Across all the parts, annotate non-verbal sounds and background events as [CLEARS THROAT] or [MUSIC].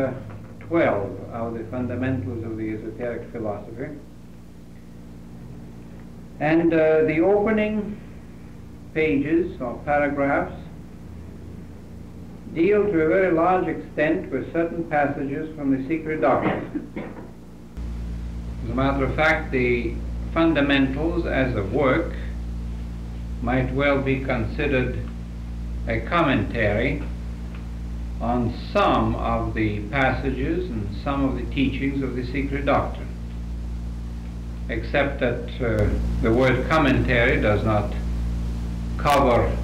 chapter 12 of the fundamentals of the esoteric philosophy. And uh, the opening pages or paragraphs deal to a very large extent with certain passages from the secret doctrine. As a matter of fact, the fundamentals as a work might well be considered a commentary on some of the passages and some of the teachings of the secret doctrine. Except that uh, the word commentary does not cover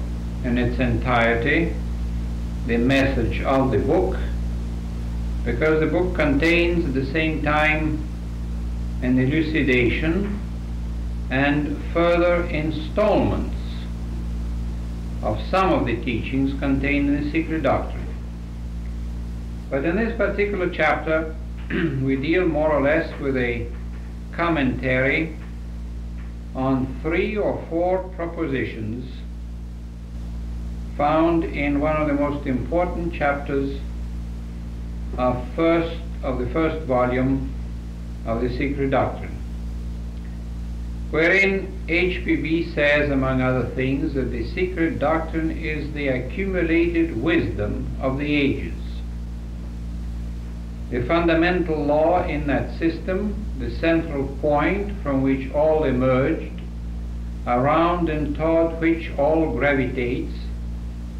in its entirety the message of the book, because the book contains at the same time an elucidation and further installments of some of the teachings contained in the secret doctrine. But in this particular chapter, [CLEARS THROAT] we deal more or less with a commentary on three or four propositions found in one of the most important chapters of first of the first volume of the Secret Doctrine, wherein HPB says, among other things, that the secret doctrine is the accumulated wisdom of the ages. The fundamental law in that system, the central point from which all emerged, around and toward which all gravitates,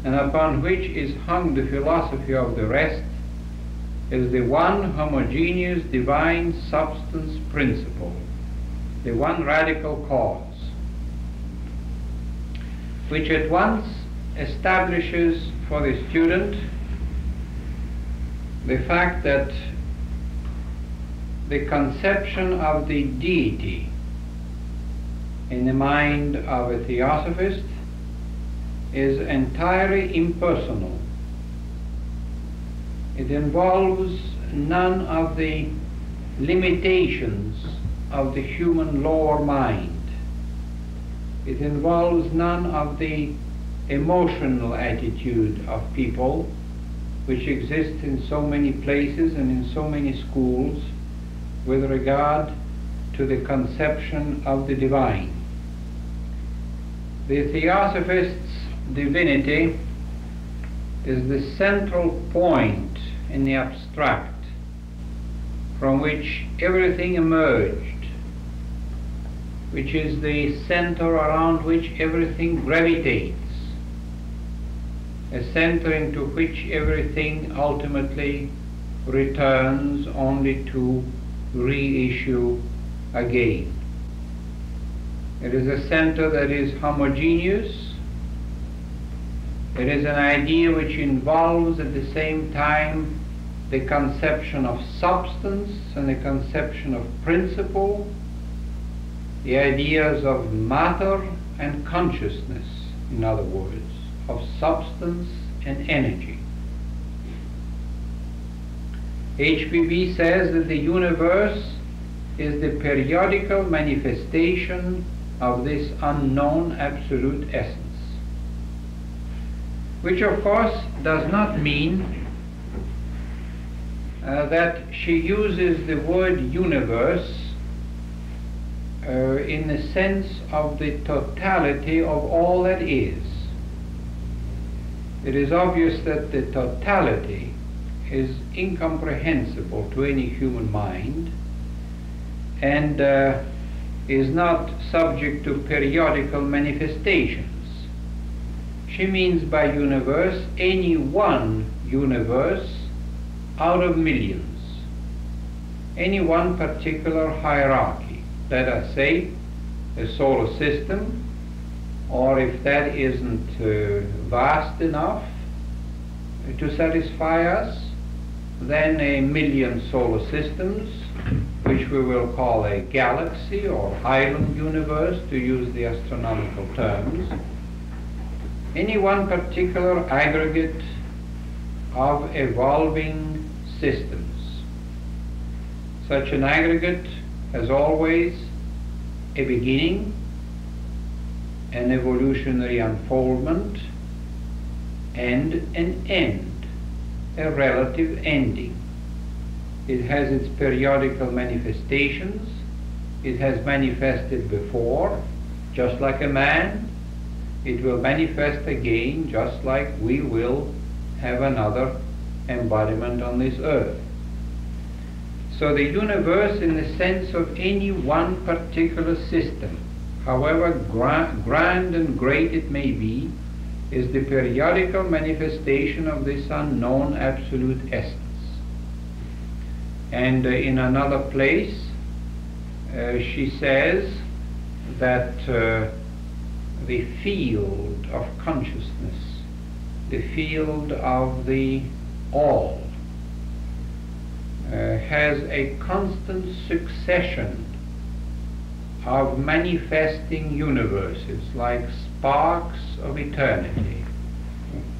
and upon which is hung the philosophy of the rest, is the one homogeneous divine substance principle, the one radical cause, which at once establishes for the student the fact that the conception of the deity in the mind of a theosophist is entirely impersonal. It involves none of the limitations of the human lower mind. It involves none of the emotional attitude of people which exists in so many places and in so many schools with regard to the conception of the divine. The Theosophist's divinity is the central point in the abstract from which everything emerged, which is the center around which everything gravitates a center into which everything ultimately returns only to reissue again. It is a center that is homogeneous. It is an idea which involves at the same time the conception of substance and the conception of principle, the ideas of matter and consciousness, in other words of substance and energy. HPB says that the universe is the periodical manifestation of this unknown absolute essence. Which of course does not mean uh, that she uses the word universe uh, in the sense of the totality of all that is it is obvious that the totality is incomprehensible to any human mind and uh, is not subject to periodical manifestations. She means by universe any one universe out of millions, any one particular hierarchy, let us say a solar system or if that isn't uh, vast enough to satisfy us, then a million solar systems, which we will call a galaxy or island universe to use the astronomical terms, any one particular aggregate of evolving systems. Such an aggregate has always a beginning an evolutionary unfoldment, and an end, a relative ending. It has its periodical manifestations. It has manifested before, just like a man. It will manifest again, just like we will have another embodiment on this earth. So the universe, in the sense of any one particular system, however gra- grand and great it may be, is the periodical manifestation of this unknown absolute essence. And uh, in another place, uh, she says that uh, the field of consciousness, the field of the all, uh, has a constant succession of manifesting universes like sparks of eternity.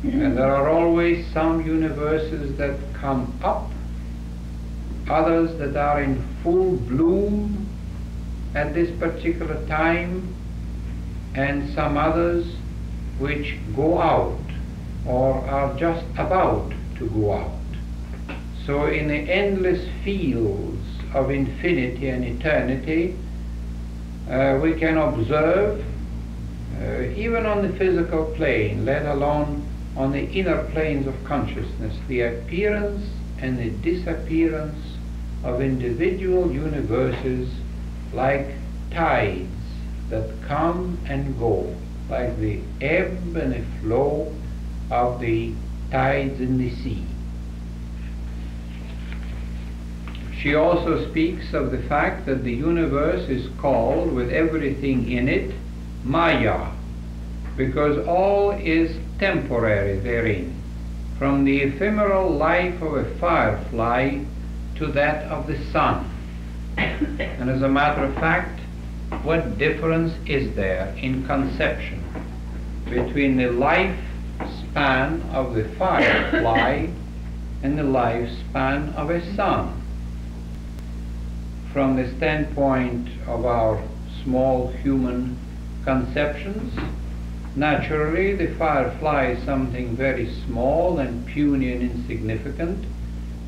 And there are always some universes that come up, others that are in full bloom at this particular time, and some others which go out or are just about to go out. So in the endless fields of infinity and eternity, uh, we can observe, uh, even on the physical plane, let alone on the inner planes of consciousness, the appearance and the disappearance of individual universes like tides that come and go, like the ebb and the flow of the tides in the sea. She also speaks of the fact that the universe is called, with everything in it, Maya, because all is temporary therein, from the ephemeral life of a firefly to that of the sun. [COUGHS] and as a matter of fact, what difference is there in conception between the lifespan of the firefly and the lifespan of a sun? From the standpoint of our small human conceptions, naturally the firefly is something very small and puny and insignificant,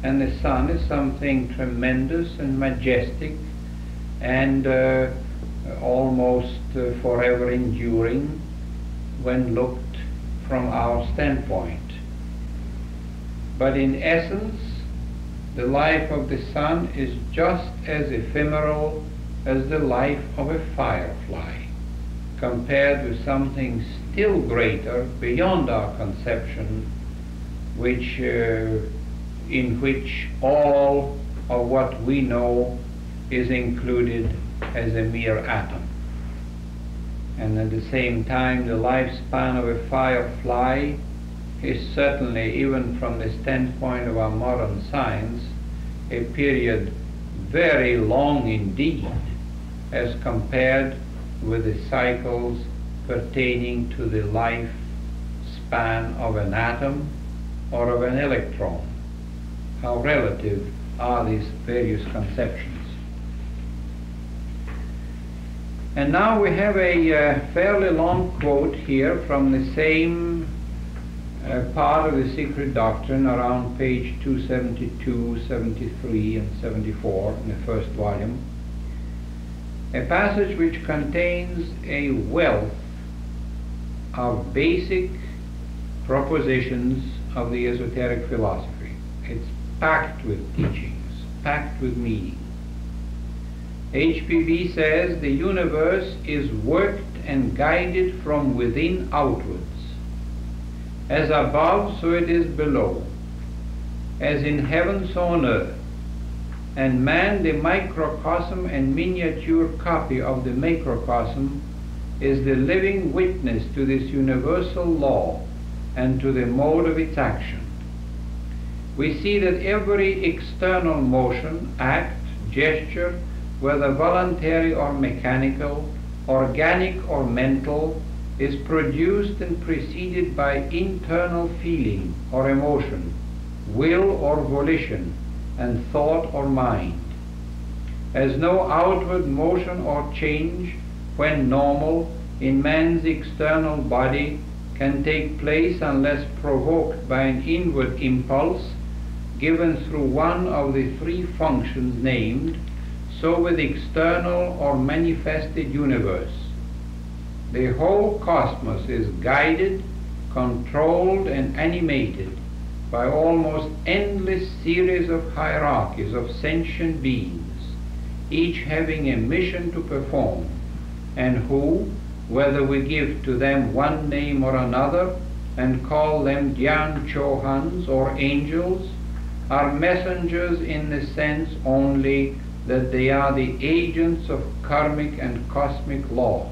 and the sun is something tremendous and majestic and uh, almost uh, forever enduring when looked from our standpoint. But in essence, the life of the sun is just as ephemeral as the life of a firefly, compared with something still greater beyond our conception, which, uh, in which all of what we know is included as a mere atom. And at the same time, the lifespan of a firefly is certainly, even from the standpoint of our modern science, a period very long indeed as compared with the cycles pertaining to the life span of an atom or of an electron. How relative are these various conceptions? And now we have a uh, fairly long quote here from the same uh, part of the secret doctrine around page 272, 73, and 74 in the first volume. A passage which contains a wealth of basic propositions of the esoteric philosophy. It's packed with teachings, packed with meaning. HPB says the universe is worked and guided from within outwards as above, so it is below. As in heaven, so on earth. And man, the microcosm and miniature copy of the macrocosm, is the living witness to this universal law and to the mode of its action. We see that every external motion, act, gesture, whether voluntary or mechanical, organic or mental, is produced and preceded by internal feeling or emotion, will or volition, and thought or mind. As no outward motion or change, when normal, in man's external body can take place unless provoked by an inward impulse, given through one of the three functions named, so with external or manifested universe. The whole cosmos is guided, controlled, and animated by almost endless series of hierarchies of sentient beings, each having a mission to perform, and who, whether we give to them one name or another, and call them Dhyan Chohans or angels, are messengers in the sense only that they are the agents of karmic and cosmic law.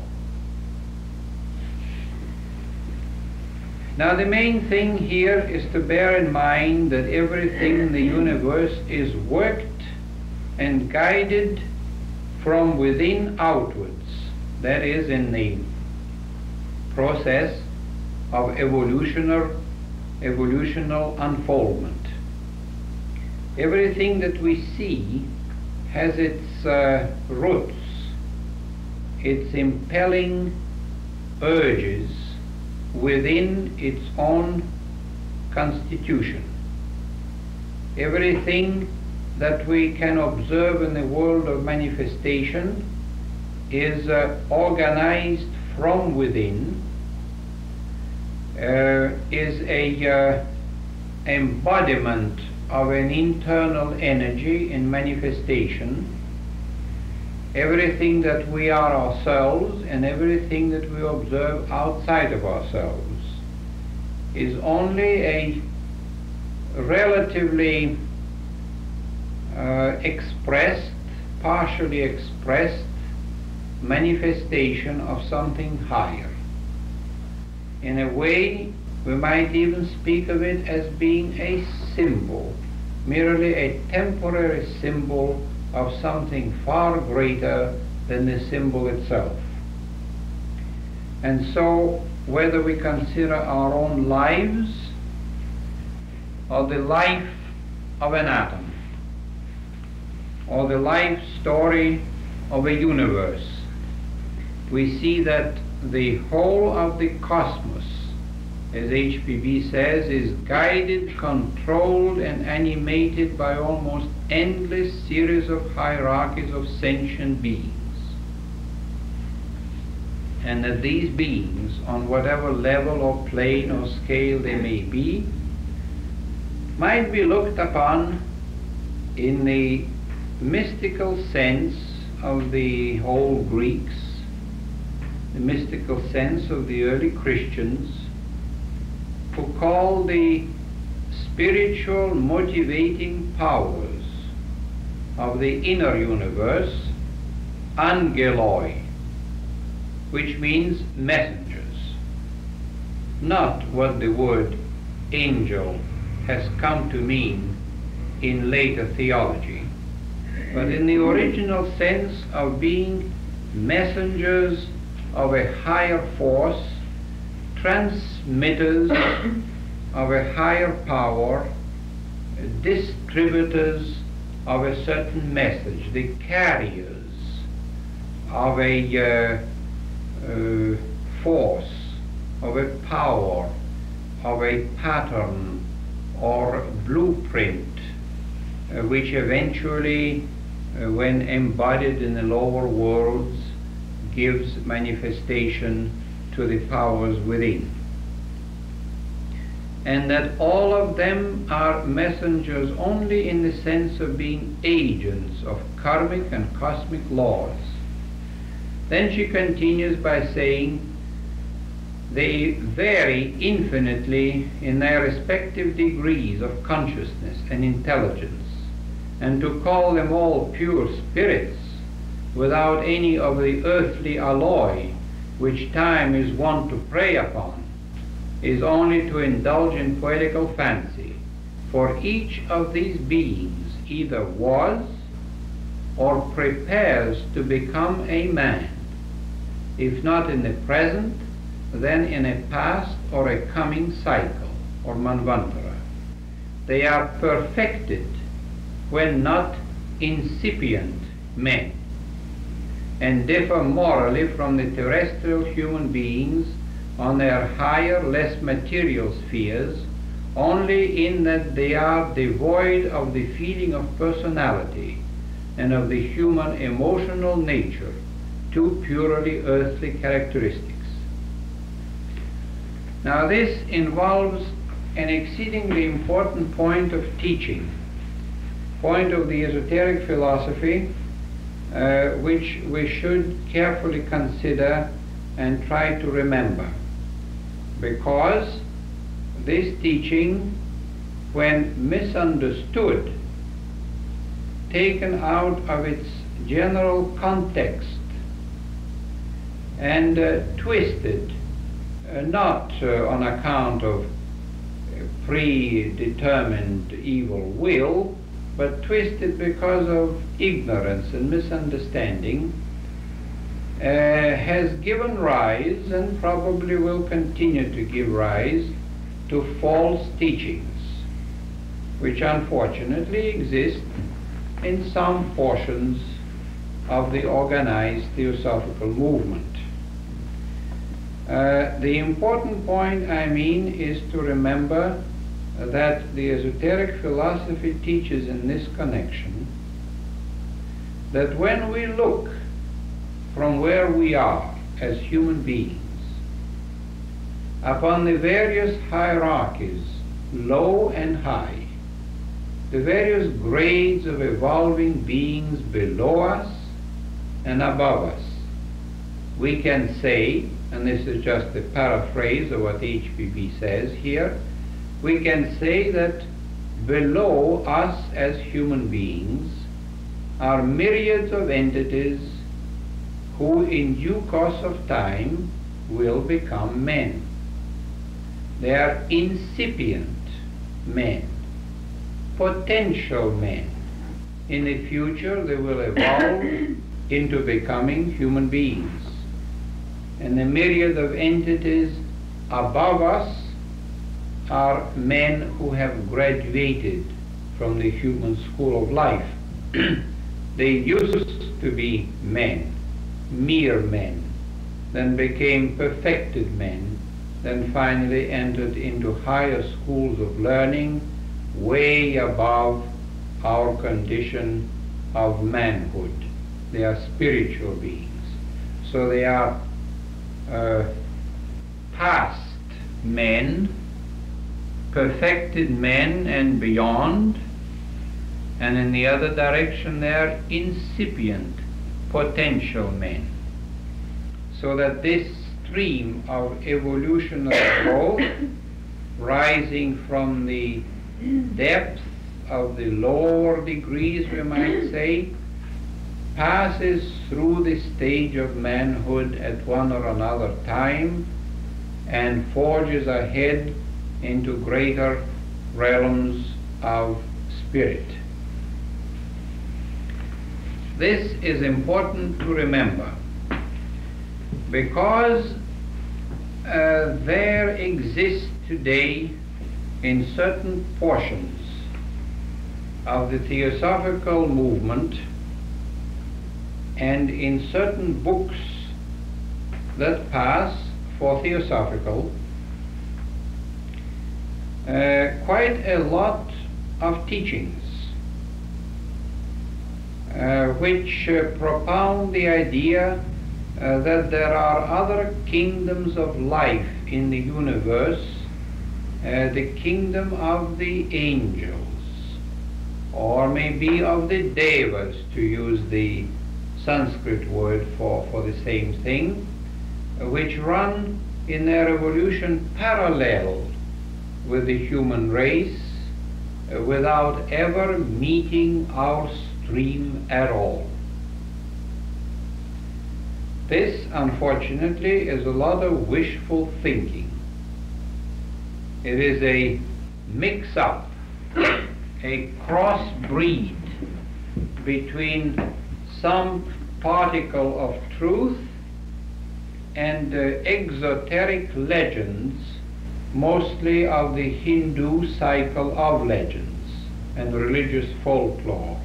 Now the main thing here is to bear in mind that everything in the universe is worked and guided from within outwards. That is in the process of evolutionary, evolutional unfoldment. Everything that we see has its uh, roots, its impelling urges within its own constitution. Everything that we can observe in the world of manifestation is uh, organized from within uh, is a uh, embodiment of an internal energy in manifestation. Everything that we are ourselves and everything that we observe outside of ourselves is only a relatively uh, expressed, partially expressed manifestation of something higher. In a way, we might even speak of it as being a symbol, merely a temporary symbol of something far greater than the symbol itself. And so, whether we consider our own lives or the life of an atom or the life story of a universe, we see that the whole of the cosmos, as HPB says, is guided, controlled, and animated by almost endless series of hierarchies of sentient beings. And that these beings, on whatever level or plane or scale they may be, might be looked upon in the mystical sense of the old Greeks the mystical sense of the early Christians who call the spiritual motivating powers of the inner universe angeloi, which means messengers, not what the word angel has come to mean in later theology, but in the original sense of being messengers of a higher force, transmitters of a higher power, distributors of a certain message, the carriers of a uh, uh, force, of a power, of a pattern or blueprint, uh, which eventually, uh, when embodied in the lower worlds, gives manifestation to the powers within. And that all of them are messengers only in the sense of being agents of karmic and cosmic laws. Then she continues by saying, they vary infinitely in their respective degrees of consciousness and intelligence, and to call them all pure spirits without any of the earthly alloy which time is wont to prey upon, is only to indulge in poetical fancy, for each of these beings either was or prepares to become a man, if not in the present, then in a past or a coming cycle, or manvantara. They are perfected when not incipient men and differ morally from the terrestrial human beings on their higher, less material spheres, only in that they are devoid of the feeling of personality and of the human emotional nature, two purely earthly characteristics. Now this involves an exceedingly important point of teaching, point of the esoteric philosophy, uh, which we should carefully consider and try to remember. Because this teaching, when misunderstood, taken out of its general context, and uh, twisted, uh, not uh, on account of predetermined evil will, but twisted because of ignorance and misunderstanding, uh, has given rise and probably will continue to give rise to false teachings, which unfortunately exist in some portions of the organized theosophical movement. Uh, the important point, I mean, is to remember that the esoteric philosophy teaches in this connection that when we look from where we are as human beings upon the various hierarchies, low and high, the various grades of evolving beings below us and above us, we can say, and this is just a paraphrase of what HPB says here, we can say that below us as human beings are myriads of entities who in due course of time will become men. They are incipient men, potential men. In the future they will evolve [COUGHS] into becoming human beings. And the myriad of entities above us are men who have graduated from the human school of life. [CLEARS THROAT] they used to be men, mere men, then became perfected men, then finally entered into higher schools of learning way above our condition of manhood. They are spiritual beings. So they are uh, past men perfected men and beyond, and in the other direction they are incipient potential men. So that this stream of evolutionary growth rising from the depth of the lower degrees, we might say, passes through the stage of manhood at one or another time and forges ahead into greater realms of spirit. This is important to remember because uh, there exists today in certain portions of the theosophical movement and in certain books that pass for theosophical uh, quite a lot of teachings uh, which uh, propound the idea uh, that there are other kingdoms of life in the universe, uh, the kingdom of the angels, or maybe of the devas, to use the Sanskrit word for, for the same thing, which run in their evolution parallel with the human race without ever meeting our stream at all. This, unfortunately, is a lot of wishful thinking. It is a mix-up, a crossbreed between some particle of truth and uh, exoteric legends mostly of the Hindu cycle of legends and religious folklore.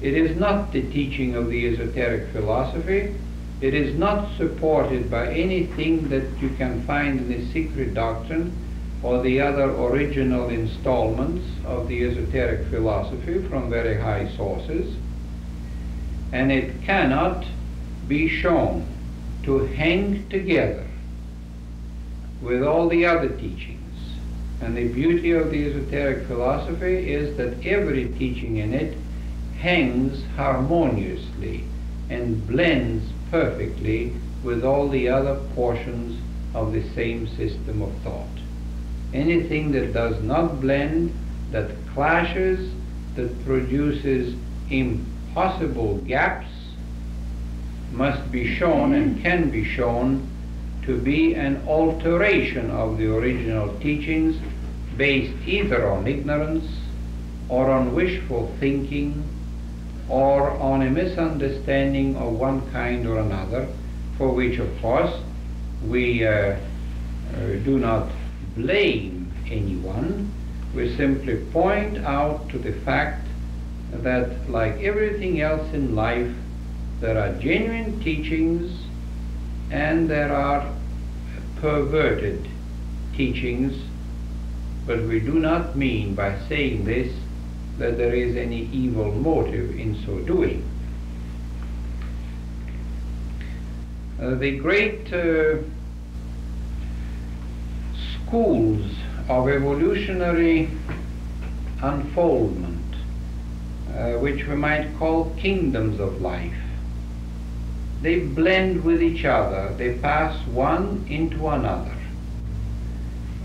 It is not the teaching of the esoteric philosophy. It is not supported by anything that you can find in the secret doctrine, or the other original installments of the esoteric philosophy from very high sources, and it cannot be shown to hang together with all the other teachings. And the beauty of the esoteric philosophy is that every teaching in it hangs harmoniously and blends perfectly with all the other portions of the same system of thought. Anything that does not blend, that clashes, that produces impossible gaps, must be shown and can be shown to be an alteration of the original teachings based either on ignorance or on wishful thinking or on a misunderstanding of one kind or another, for which, of course, we uh, uh, do not blame anyone. We simply point out to the fact that, like everything else in life, there are genuine teachings and there are perverted teachings, but we do not mean by saying this that there is any evil motive in so doing. Uh, the great uh, schools of evolutionary unfoldment, uh, which we might call kingdoms of life, they blend with each other, they pass one into another.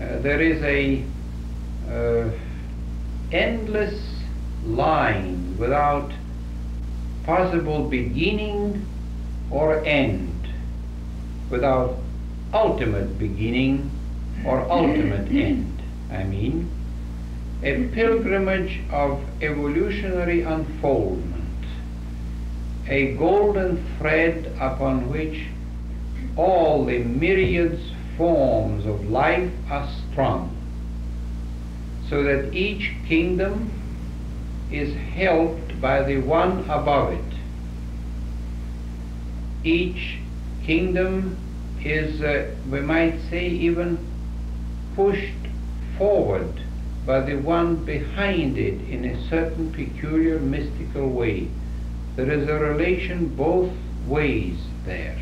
Uh, there is a uh, endless line without possible beginning or end, without ultimate beginning or ultimate [COUGHS] end. I mean, a pilgrimage of evolutionary unfoldment, a golden thread upon which all the myriads forms of life are strung, so that each kingdom is helped by the one above it. Each kingdom is, uh, we might say, even pushed forward by the one behind it in a certain peculiar mystical way. There is a relation both ways there.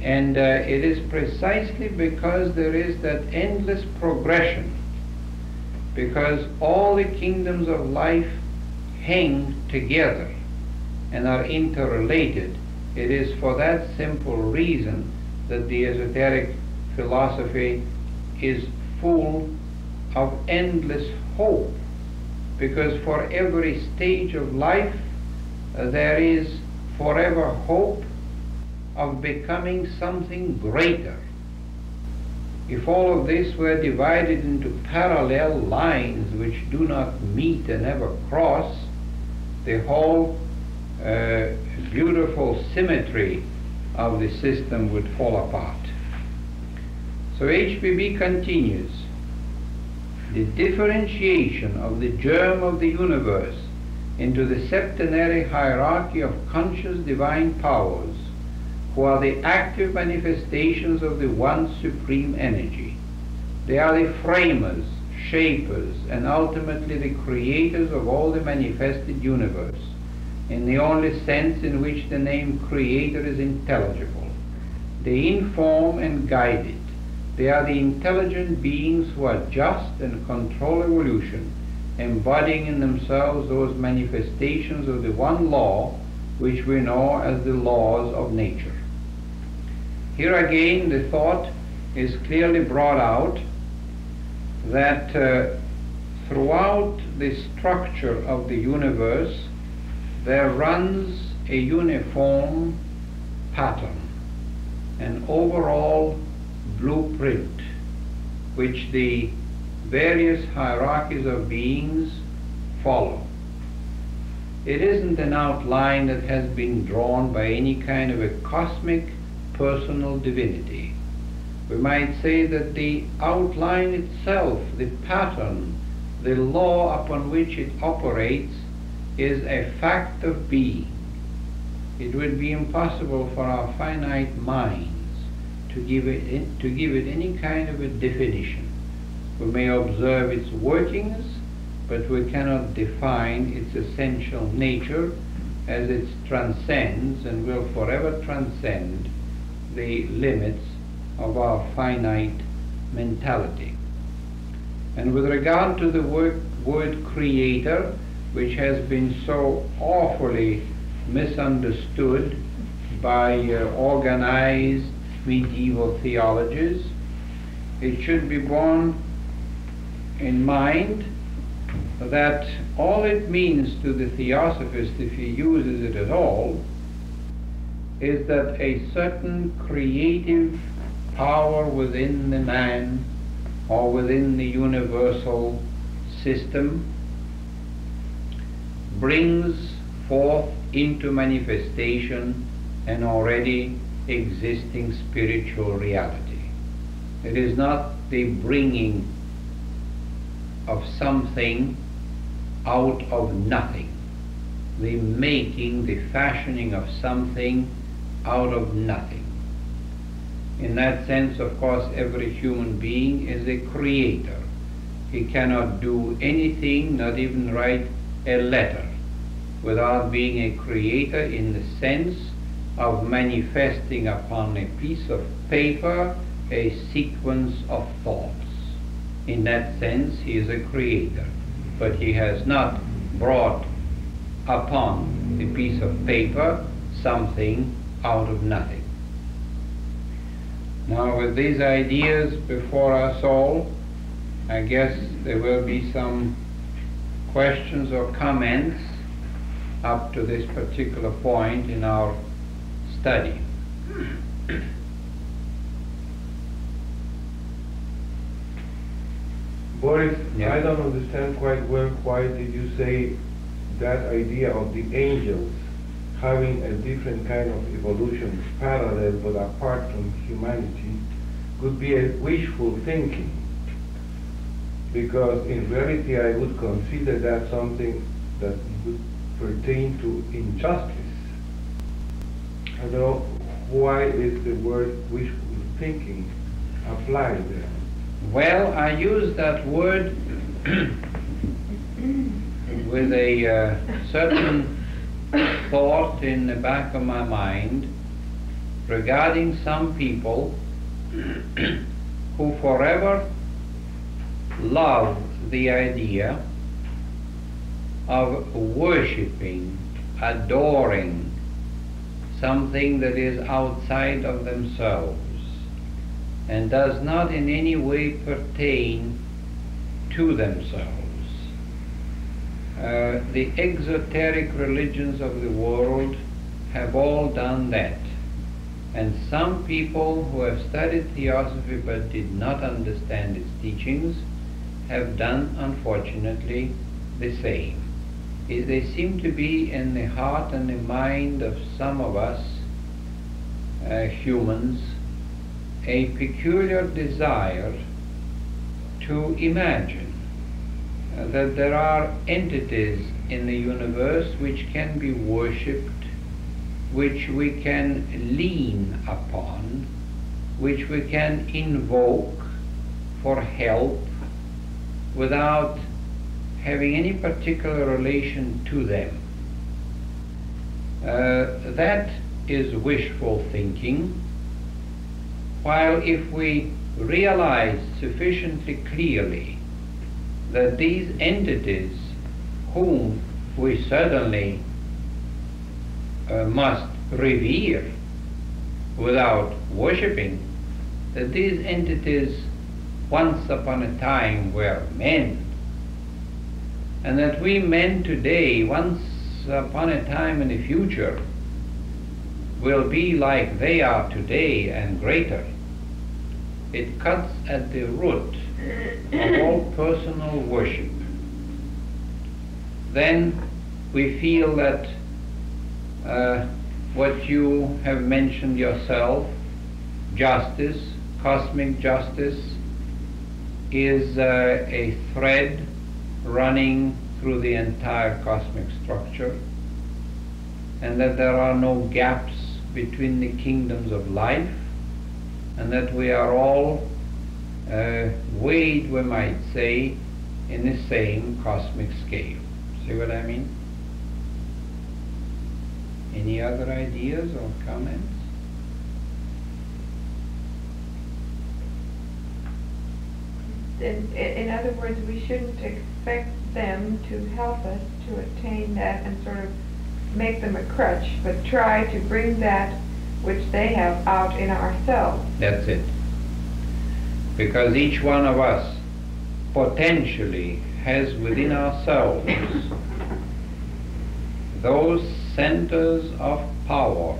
And uh, it is precisely because there is that endless progression because all the kingdoms of life hang together and are interrelated. It is for that simple reason that the esoteric philosophy is full of endless hope because for every stage of life there is forever hope of becoming something greater if all of this were divided into parallel lines which do not meet and ever cross, the whole uh, beautiful symmetry of the system would fall apart. So HPB continues. The differentiation of the germ of the universe into the septenary hierarchy of conscious divine powers who are the active manifestations of the one supreme energy. They are the framers, shapers, and ultimately the creators of all the manifested universe, in the only sense in which the name creator is intelligible. They inform and guide it. They are the intelligent beings who adjust and control evolution, embodying in themselves those manifestations of the one law which we know as the laws of nature. Here again, the thought is clearly brought out that uh, throughout the structure of the universe there runs a uniform pattern, an overall blueprint which the various hierarchies of beings follow. It isn't an outline that has been drawn by any kind of a cosmic personal divinity. We might say that the outline itself, the pattern, the law upon which it operates is a fact of being. It would be impossible for our finite minds to give it, to give it any kind of a definition. We may observe its workings, but we cannot define its essential nature as it transcends and will forever transcend the limits of our finite mentality. And with regard to the word, word creator, which has been so awfully misunderstood by uh, organized medieval theologies, it should be borne in mind that all it means to the theosophist, if he uses it at all, is that a certain creative power within the man or within the universal system brings forth into manifestation an already existing spiritual reality. It is not the bringing of something out of nothing, the making, the fashioning of something out of nothing. In that sense, of course, every human being is a creator. He cannot do anything, not even write a letter, without being a creator in the sense of manifesting upon a piece of paper a sequence of thoughts. In that sense, he is a creator, but he has not brought upon the piece of paper something out of nothing. Now, with these ideas before us all, I guess there will be some questions or comments up to this particular point in our study. Boris, Yeah. I don't understand quite well why did you say that idea of the angels having a different kind of evolution, parallel but apart from humanity, could be a wishful thinking. Because in reality I would consider that something that would pertain to injustice. I don't know why is the word wishful thinking applied there. Well, I use that word [COUGHS] with a uh, certain thought in the back of my mind regarding some people [COUGHS] who forever love the idea of worshipping, adoring something that is outside of themselves and does not in any way pertain to themselves. Uh, the exoteric religions of the world have all done that. And some people who have studied theosophy but did not understand its teachings have done, unfortunately, the same. Is They seem to be in the heart and the mind of some of us uh, humans a peculiar desire to imagine that there are entities in the universe which can be worshipped, which we can lean upon, which we can invoke for help without having any particular relation to them. Uh, that is wishful thinking while if we realize sufficiently clearly that these entities, whom we certainly uh, must revere without worshipping, that these entities once upon a time were men, and that we men today, once upon a time in the future, will be like they are today and greater it cuts at the root of all personal worship. Then we feel that uh, what you have mentioned yourself, justice, cosmic justice, is uh, a thread running through the entire cosmic structure, and that there are no gaps between the kingdoms of life and that we are all uh, weighed, we might say, in the same cosmic scale. See what I mean? Any other ideas or comments? In, in other words, we shouldn't expect them to help us to attain that and sort of make them a crutch, but try to bring that which they have out in ourselves. That's it. Because each one of us potentially has within ourselves those centers of power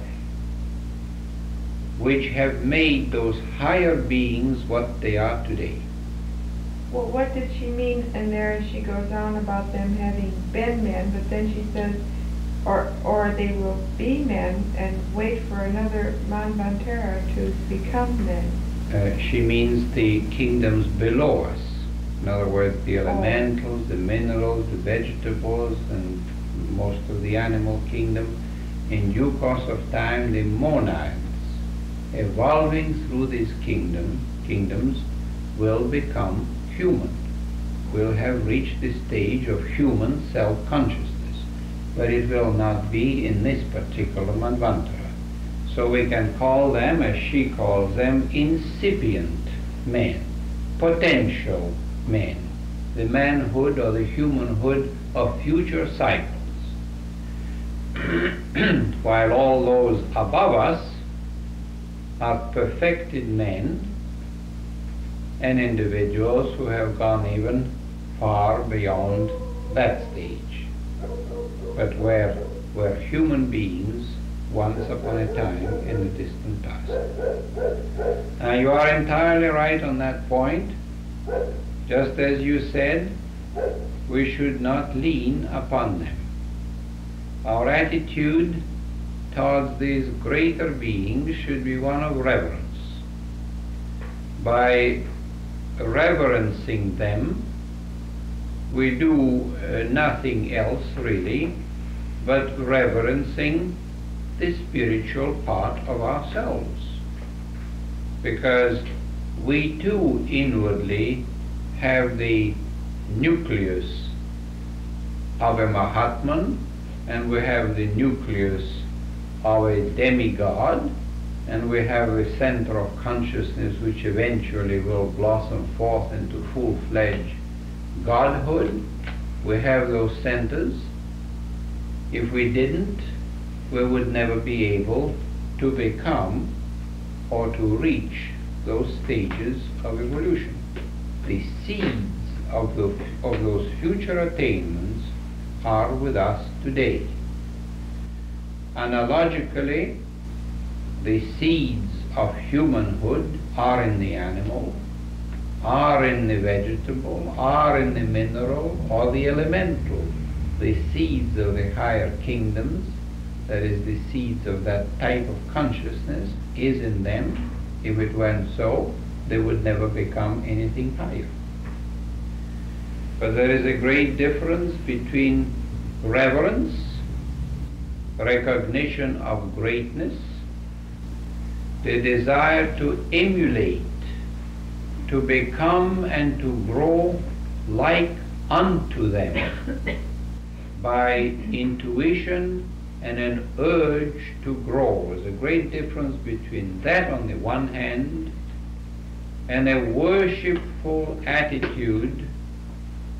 which have made those higher beings what they are today. Well, what did she mean And there? She goes on about them having been men, but then she says, or or they will be men and wait for another Manvantara to become men. Uh, she means the kingdoms below us. In other words, the Oh. elementals, the minerals, the vegetables, and most of the animal kingdom. In due course of time, the monads, evolving through these kingdom, kingdoms, will become human, will have reached the stage of human self-consciousness, but it will not be in this particular Manvantara. So we can call them, as she calls them, incipient men, potential men, the manhood or the humanhood of future cycles. [CLEARS THROAT] While all those above us are perfected men and individuals who have gone even far beyond that stage, but were, were human beings once upon a time in the distant past. Now you are entirely right on that point. Just as you said, we should not lean upon them. Our attitude towards these greater beings should be one of reverence. By reverencing them, we do uh, nothing else really but reverencing the spiritual part of ourselves. Because we too inwardly have the nucleus of a Mahatman and we have the nucleus of a demigod and we have a center of consciousness which eventually will blossom forth into full-fledged godhood. We have those centers. If we didn't, we would never be able to become or to reach those stages of evolution. The seeds of, the, of those future attainments are with us today. Analogically, the seeds of humanhood are in the animal, are in the vegetable, are in the mineral or the elemental. The seeds of the higher kingdoms, that is the seeds of that type of consciousness, is in them. If it weren't so, they would never become anything higher. But there is a great difference between reverence, recognition of greatness, the desire to emulate, to become and to grow like unto them [COUGHS] by intuition and an urge to grow. There's a great difference between that on the one hand and a worshipful attitude,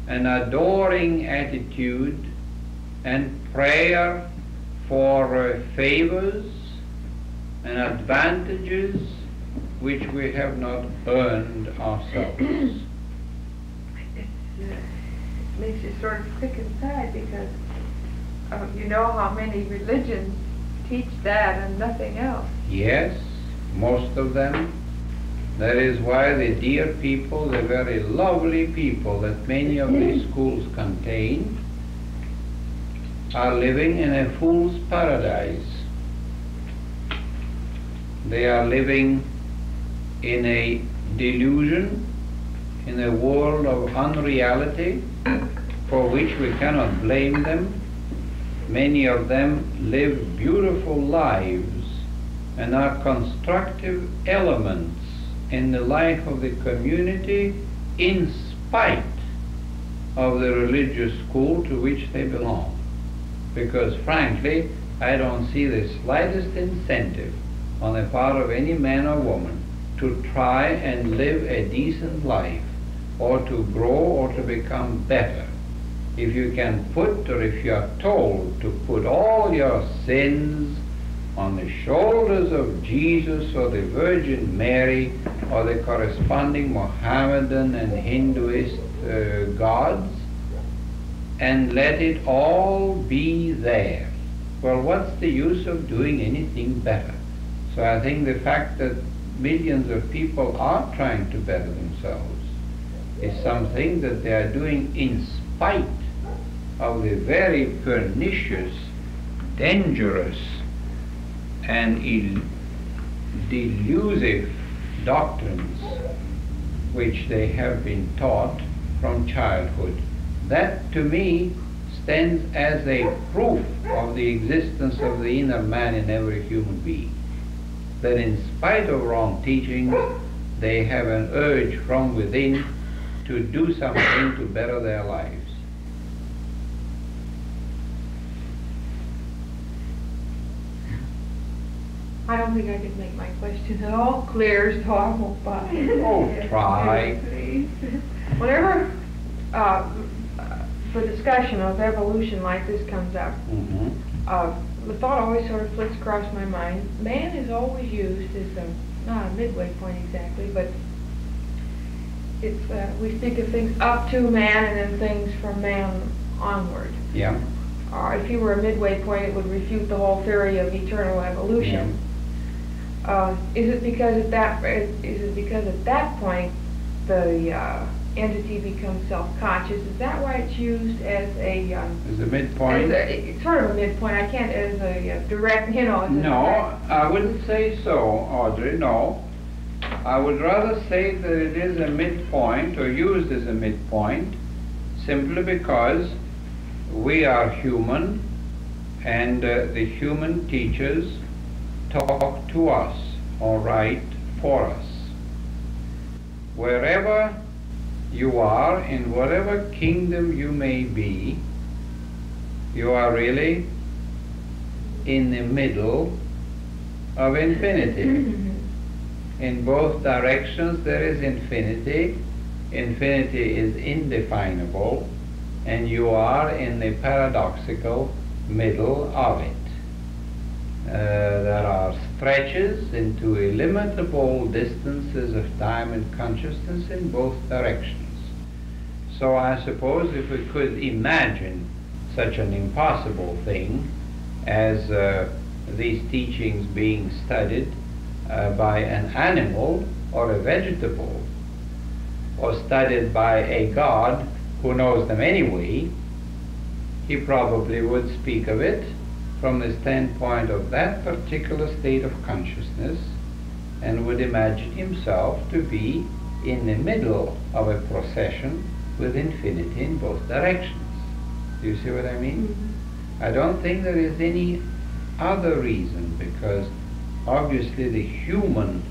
an adoring attitude, and prayer for uh, favors and advantages which we have not earned ourselves. [CLEARS THROAT] Makes you sort of sick inside because uh, you know how many religions teach that and nothing else. Yes, most of them. That is why the dear people, the very lovely people that many of these schools contain, are living in a fool's paradise. They are living in a delusion, in a world of unreality, for which we cannot blame them. Many of them live beautiful lives and are constructive elements in the life of the community in spite of the religious school to which they belong. Because frankly, I don't see the slightest incentive on the part of any man or woman to try and live a decent life or to grow or to become better. If you can put, or if you are told to put all your sins on the shoulders of Jesus or the Virgin Mary or the corresponding Mohammedan and Hinduist uh, gods and let it all be there. Well, what's the use of doing anything better? So I think the fact that millions of people are trying to better themselves is something that they are doing in spite of the very pernicious, dangerous, and delusive doctrines which they have been taught from childhood. That to me stands as a proof of the existence of the inner man in every human being. That in spite of wrong teachings, they have an urge from within to do something to better their lives. I don't think I could make my question at all clear, so I won't it. Oh, try. Please. Whenever uh, the discussion of evolution like this comes up, Mhm. uh, the thought always sort of flits across my mind. Man is always used as a, not a midway point exactly, but it's, uh, we speak of things up to man and then things from man onward. Yeah. Uh, if you were a midway point, it would refute the whole theory of eternal evolution. Uh, is it because at that is it because at that point the uh, entity becomes self-conscious? Is that why it's used as a um, As a midpoint? as a, it's sort of a midpoint? I can't as a uh, direct, you know. As a No, I wouldn't say so, Audrey, no. I would rather say that it is a midpoint or used as a midpoint simply because we are human and uh, the human teachers talk to us or write for us. Wherever you are, in whatever kingdom you may be, you are really in the middle of infinity. [LAUGHS] In both directions there is infinity. Infinity is indefinable, and you are in the paradoxical middle of it. Uh, there are stretches into illimitable distances of time and consciousness in both directions. So I suppose if we could imagine such an impossible thing as uh, these teachings being studied uh, by an animal or a vegetable, or studied by a God who knows them anyway, he probably would speak of it from the standpoint of that particular state of consciousness and would imagine himself to be in the middle of a procession with infinity in both directions. Do you see what I mean? I don't think there is any other reason because obviously the human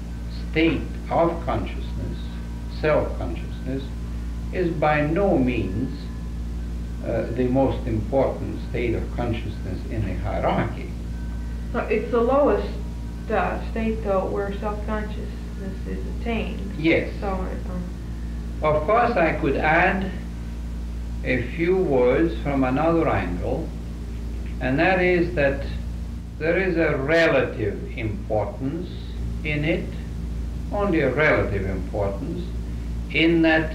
state of consciousness, self-consciousness, is by no means uh, the most important state of consciousness in a hierarchy. So it's the lowest uh, state, though, where self-consciousness is attained. Yes. So, um, Of course, I could add a few words from another angle, and that is that there is a relative importance in it, only a relative importance, in that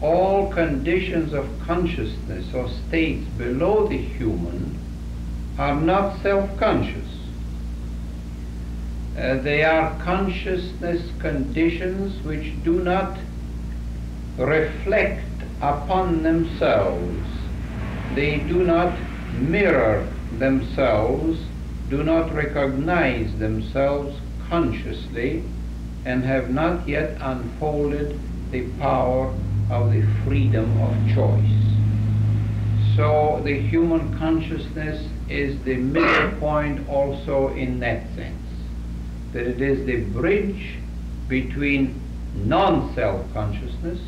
all conditions of consciousness or states below the human are not self-conscious. Uh, they are consciousness conditions which do not reflect upon themselves. They do not mirror themselves, do not recognize themselves consciously, and have not yet unfolded the power of the freedom of choice. So the human consciousness is the middle point also in that sense, that it is the bridge between non-self consciousness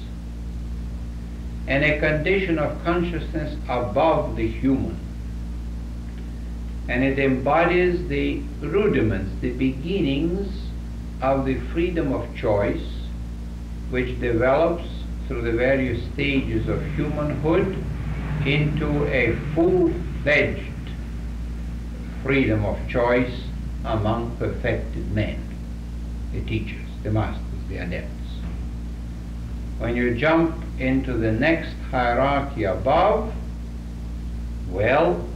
and a condition of consciousness above the human. And it embodies the rudiments, the beginnings of the freedom of choice which develops through the various stages of humanhood into a full-fledged freedom of choice among perfected men, the teachers, the masters, the adepts. When you jump into the next hierarchy above, well,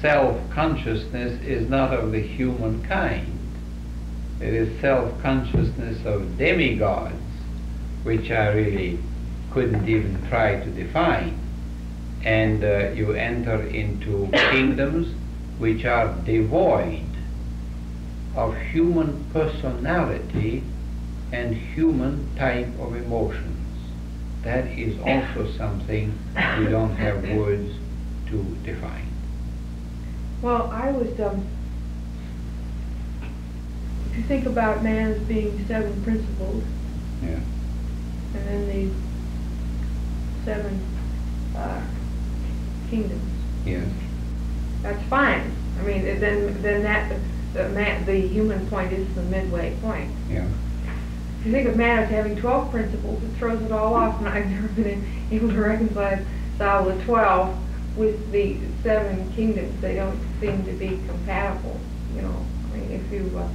self-consciousness is not of the human kind. It is self-consciousness of demigods, which I really couldn't even try to define. And uh, you enter into [COUGHS] kingdoms which are devoid of human personality and human type of emotions. That is also something we don't have words to define. Well, I was, um, if you think about man as being seven principles, Yeah. and then the seven uh, kingdoms, Yes. that's fine. I mean, then then that the man, the human point is the midway point. Yeah. If you think of man as having 12 principles, it throws it all off, and I've never been able to reconcile the 12 with the seven kingdoms. They don't seem to be compatible, you know. I mean, if you, uh,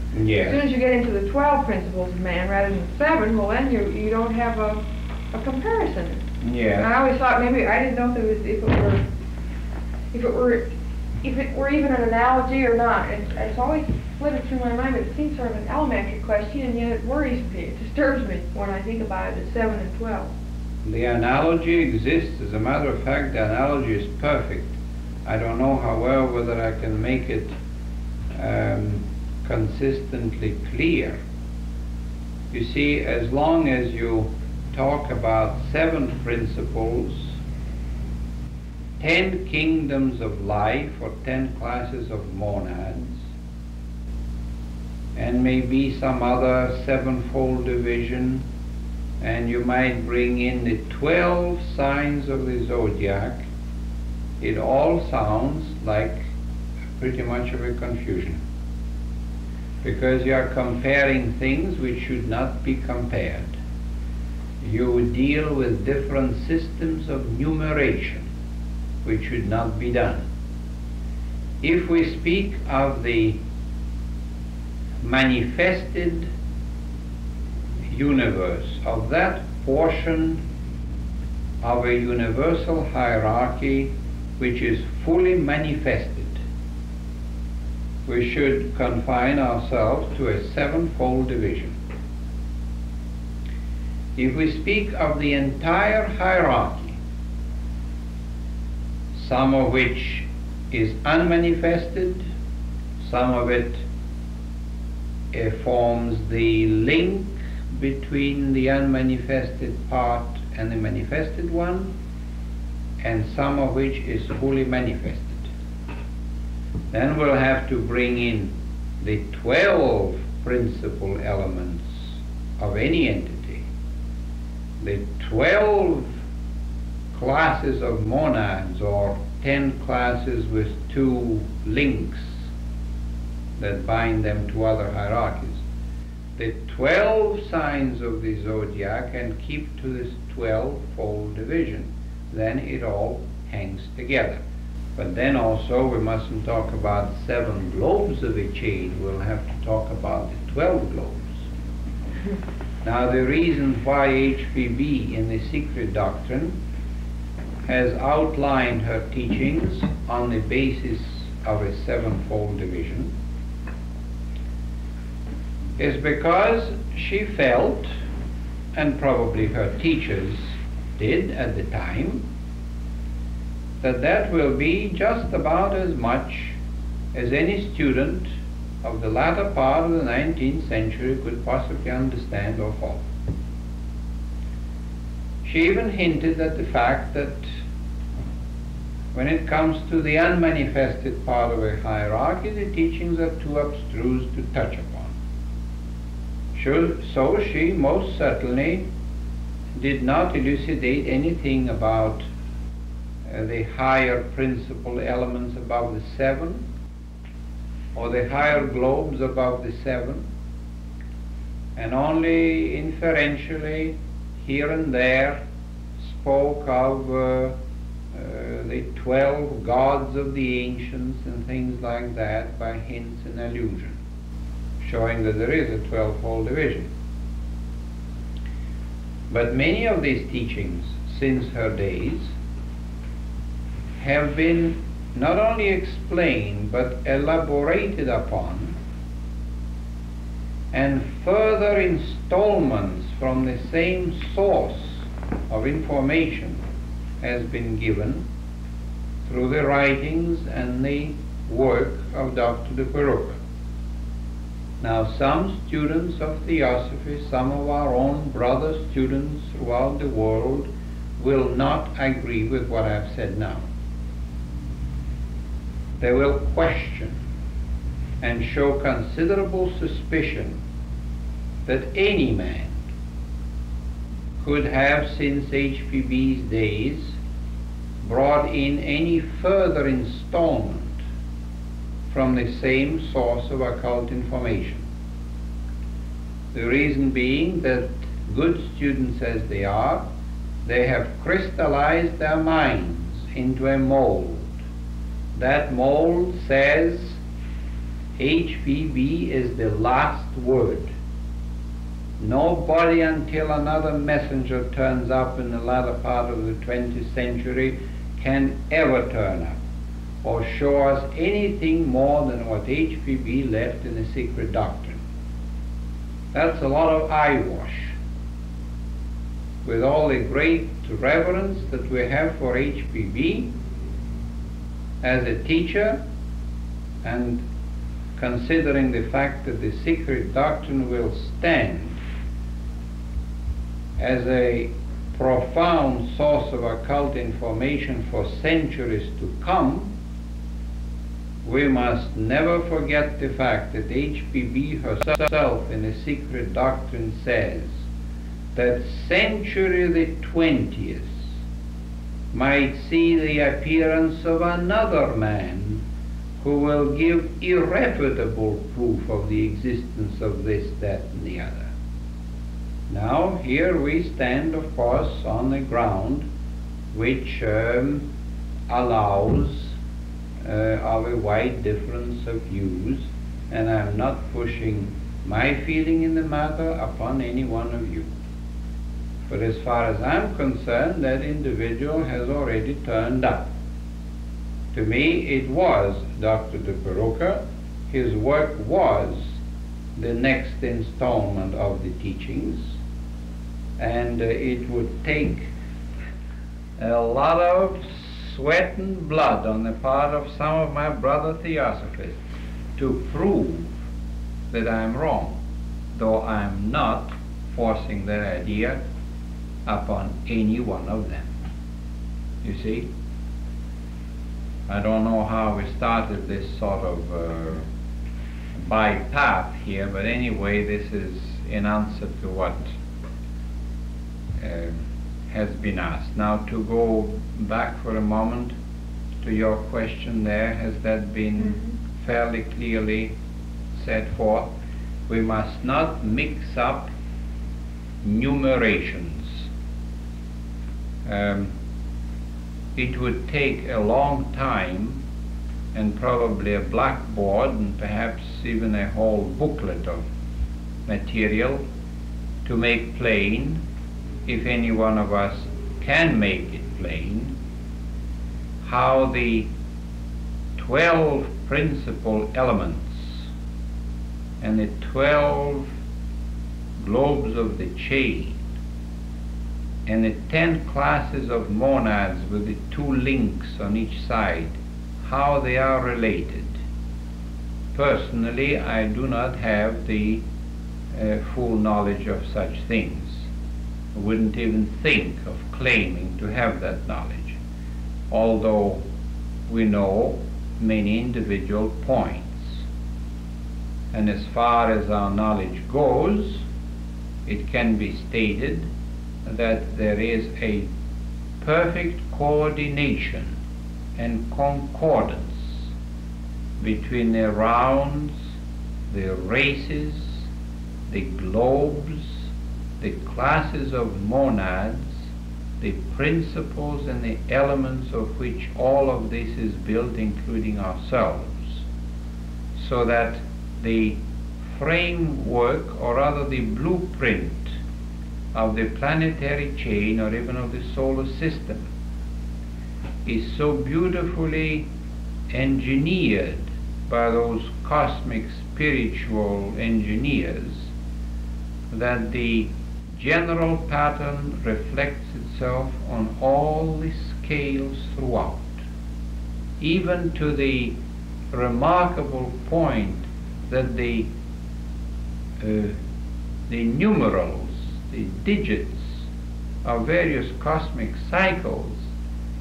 as soon as you get into the 12 principles of man rather than seven, well, then you you don't have a, a comparison. And I always thought maybe I didn't know if it was if it were if it were if it were even an analogy or not. It's, it's always flitted through my mind, but it seems sort of an elementary question, and yet it worries me. It disturbs me when I think about it at seven and twelve. The analogy exists. As a matter of fact, the analogy is perfect. I don't know, however, whether I can make it um, consistently clear. You see, as long as you talk about seven principles, ten kingdoms of life or ten classes of monads, and maybe some other sevenfold division and you might bring in the 12 signs of the zodiac, it all sounds like pretty much of a confusion. Because you are comparing things which should not be compared. You deal with different systems of numeration which should not be done. If we speak of the manifested universe, of that portion of a universal hierarchy which is fully manifested. We should confine ourselves to a sevenfold division. If we speak of the entire hierarchy, some of which is unmanifested, some of it forms the link between the unmanifested part and the manifested one, and some of which is fully manifested. Then we'll have to bring in the 12 principal elements of any entity, the 12 classes of monads or 10 classes with two links that bind them to other hierarchies the 12 signs of the zodiac and keep to this 12 fold division. Then it all hangs together. But then also we mustn't talk about seven globes of a chain, we'll have to talk about the 12 globes. [LAUGHS] now the reason why HPB in the secret doctrine has outlined her teachings on the basis of a sevenfold division is because she felt, and probably her teachers did at the time, that that will be just about as much as any student of the latter part of the 19th century could possibly understand or follow. She even hinted at the fact that when it comes to the unmanifested part of a hierarchy, the teachings are too abstruse to touch upon. So she most certainly did not elucidate anything about uh, the higher principal elements above the seven or the higher globes above the seven and only inferentially here and there spoke of uh, uh, the twelve gods of the ancients and things like that by hints and allusion, showing that there is a twelvefold division. But many of these teachings since her days have been not only explained but elaborated upon and further installments from the same source of information has been given through the writings and the work of Dr. de Purucker. Now some students of Theosophy, some of our own brother students throughout the world will not agree with what I've said now. They will question and show considerable suspicion that any man could have since HPB's days brought in any further installment from the same source of occult information. The reason being that good students as they are, they have crystallized their minds into a mold. That mold says HPB is the last word. Nobody until another messenger turns up in the latter part of the 20th century can ever turn up or show us anything more than what HPB left in the secret doctrine. That's a lot of eyewash. With all the great reverence that we have for HPB as a teacher and considering the fact that the secret doctrine will stand as a profound source of occult information for centuries to come, we must never forget the fact that HPB herself in a secret doctrine says that century the 20th might see the appearance of another man who will give irrefutable proof of the existence of this, that, and the other. Now, here we stand, of course, on the ground which um, allows uh, of a wide difference of views, and I'm not pushing my feeling in the matter upon any one of you. But as far as I'm concerned, that individual has already turned up. To me, it was Dr. de Purucker. His work was the next installment of the teachings and uh, it would take a lot of sweat and blood on the part of some of my brother theosophists to prove that I'm wrong, though I'm not forcing that idea upon any one of them. You see? I don't know how we started this sort of uh, by path here, but anyway, this is in answer to what uh, has been asked. Now to go back for a moment to your question there, has that been mm-hmm. fairly clearly set forth? We must not mix up numerations. Um, it would take a long time and probably a blackboard and perhaps even a whole booklet of material to make plain if any one of us can make it plain, how the 12 principal elements and the 12 globes of the chain and the 10 classes of monads with the two links on each side, how they are related. Personally, I do not have the uh, full knowledge of such things wouldn't even think of claiming to have that knowledge, although we know many individual points. And as far as our knowledge goes, it can be stated that there is a perfect coordination and concordance between the rounds, the races, the globes, the classes of monads, the principles and the elements of which all of this is built, including ourselves, so that the framework, or rather the blueprint, of the planetary chain or even of the solar system is so beautifully engineered by those cosmic spiritual engineers that the general pattern reflects itself on all the scales throughout, even to the remarkable point that the uh, the numerals, the digits of various cosmic cycles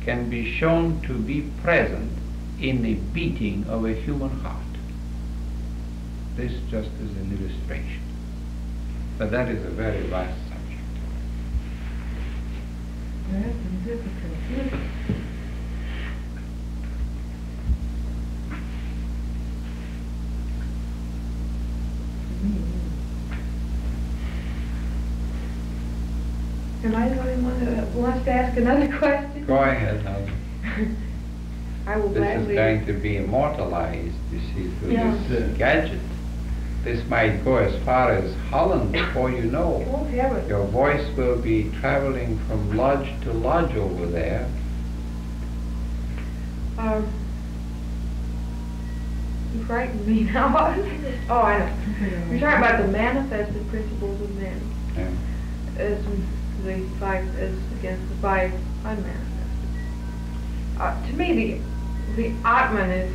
can be shown to be present in the beating of a human heart. This just is an illustration. But that is a very vast subject. That's difficult. Am I the only one that wants to ask another [LAUGHS] question? Go ahead, now. I will This is going to be immortalized, you see, through Yeah. this gadget. This might go as far as Holland before you know. Won't it. Your voice will be traveling from lodge to lodge over there. Um, you frightened me [LAUGHS] now. oh, I know. You're talking about the manifested principles of men Yeah. as the five as against the five unmanifested. Uh, to me, the the Atman is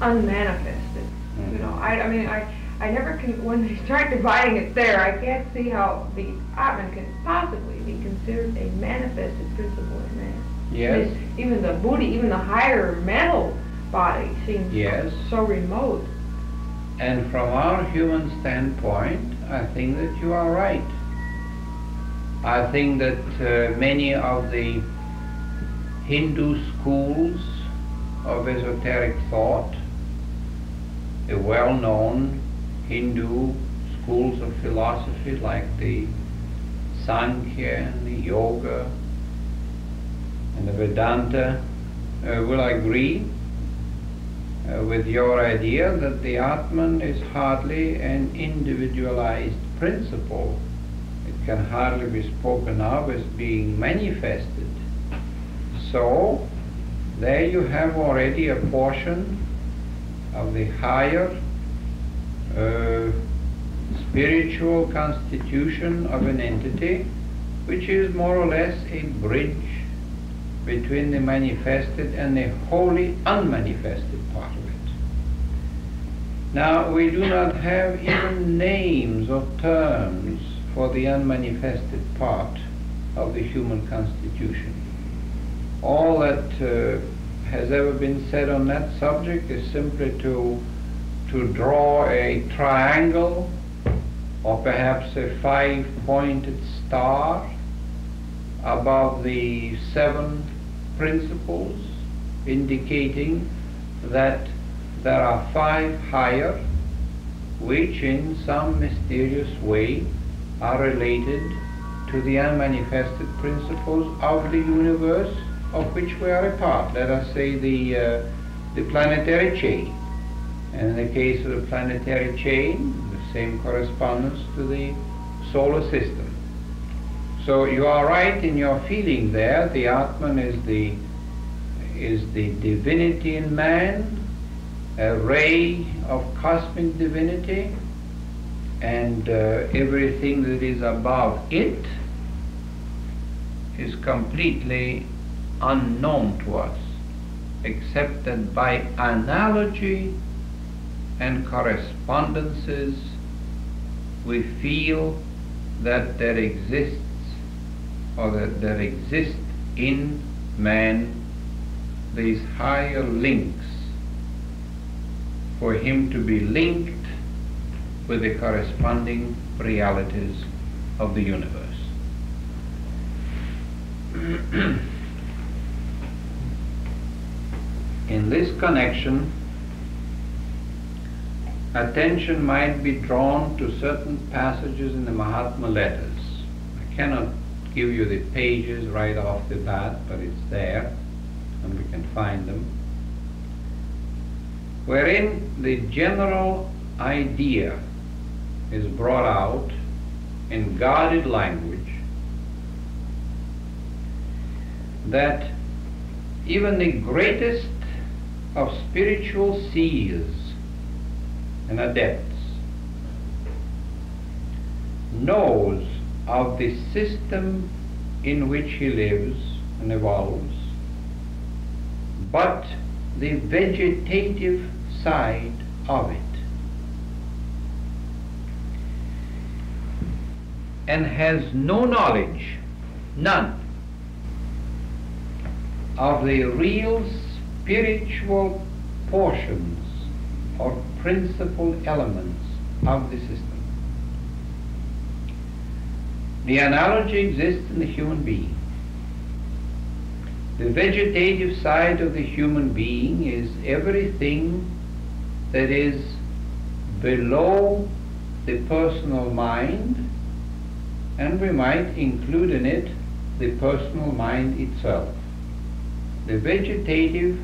unmanifested. You know, I, I mean, I, I never can, when they start dividing it there, I can't see how the Atman can possibly be considered a manifested principle in man. Yes, It's- Even the Buddhi, even the higher mental body seems Yes. so remote. and from our human standpoint, I think that you are right. I think that uh, many of the Hindu schools of esoteric thought, the well-known Hindu schools of philosophy like the Sankhya and the Yoga and the Vedanta uh, will agree uh, with your idea that the Atman is hardly an individualized principle. It can hardly be spoken of as being manifested. So, there you have already a portion of the higher spiritual constitution of an entity, which is more or less a bridge between the manifested and the wholly unmanifested part of it. Now, we do not have even names or terms for the unmanifested part of the human constitution. All that uh, has ever been said on that subject is simply to, to draw a triangle or perhaps a five-pointed star above the seven principles, indicating that there are five higher, which in some mysterious way are related to the unmanifested principles of the universe of which we are a part. Let us say the, uh, the planetary chain. And in the case of the planetary chain, the same correspondence to the solar system. So you are right in your feeling there. The Atman is the is the divinity in man, a ray of cosmic divinity, and uh, everything that is above it is completely unknown to us, except that by analogy and correspondences we feel that there exists or that there exist in man these higher links for him to be linked with the corresponding realities of the universe. [CLEARS THROAT] In this connection, attention might be drawn to certain passages in the Mahatma letters. I cannot give you the pages right off the bat, but it's there, and we can find them, wherein the general idea is brought out in guarded language that even the greatest of spiritual seers and adepts knows of the system in which he lives and evolves, but the vegetative side of it. And has no knowledge, none, of the real spiritual portions or principal elements of the system. The analogy exists in the human being. The vegetative side of the human being is everything that is below the personal mind, and we might include in it the personal mind itself. The vegetative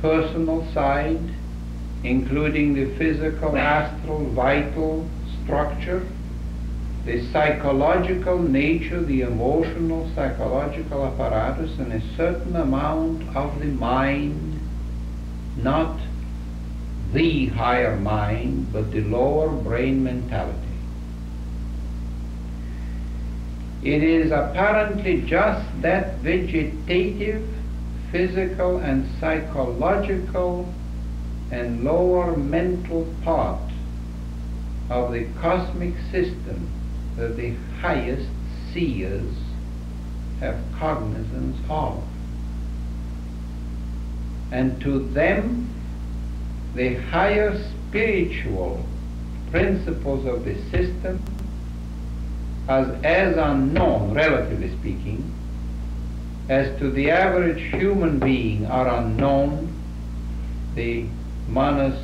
personal side, including the physical, astral, vital structure, the psychological nature, the emotional psychological apparatus, and a certain amount of the mind, not the higher mind, but the lower brain mentality. It is apparently just that vegetative, physical, and psychological and lower mental part of the cosmic system that the highest seers have cognizance of. And to them, the higher spiritual principles of the system as, as unknown, relatively speaking, as to the average human being are unknown, the manas,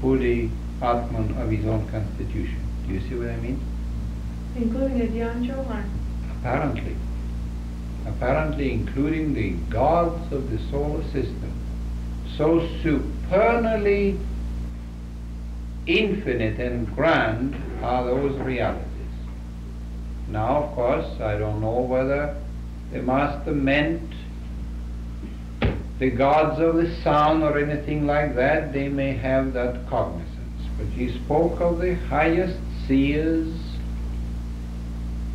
buddhi, atman of his own constitution. Do you see what I mean? Including the Dhyan Chohan. Apparently. Apparently including the gods of the solar system. So supernally infinite and grand are those realities. Now, of course, I don't know whether the Master meant the gods of the sun or anything like that, they may have that cognizance. But he spoke of the highest seers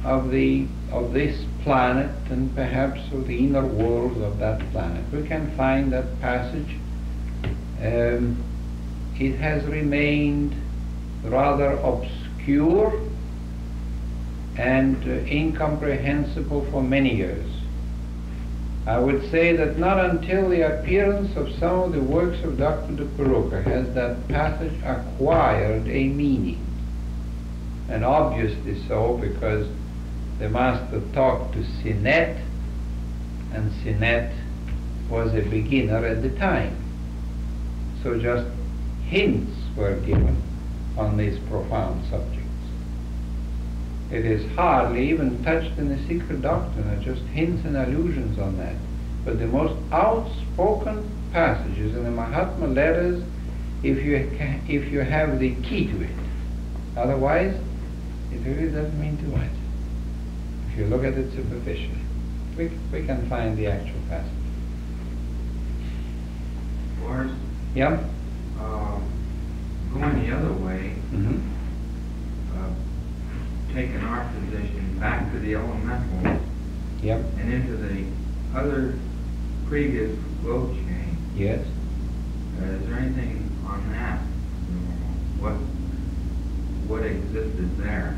of the of this planet and perhaps of the inner world of that planet. We can find that passage. Um, it has remained rather obscure and uh, incomprehensible for many years. I would say that not until the appearance of some of the works of Dr. de Purucker has that passage acquired a meaning. And obviously so because the master talked to Sinnett, and Sinnett was a beginner at the time. So just hints were given on this profound subjects. It is hardly even touched in the secret doctrine, are just hints and allusions on that. But the most outspoken passages in the Mahatma letters, if you, if you have the key to it. Otherwise, it really doesn't mean too much if you look at it superficially. We, we can find the actual passage. Boris, Yeah? uh, going the other way, Mm-hmm. Uh, taking our position back to the elemental Yep. and into the other previous growth chain, Yes. uh, is there anything on that? What, what existed there?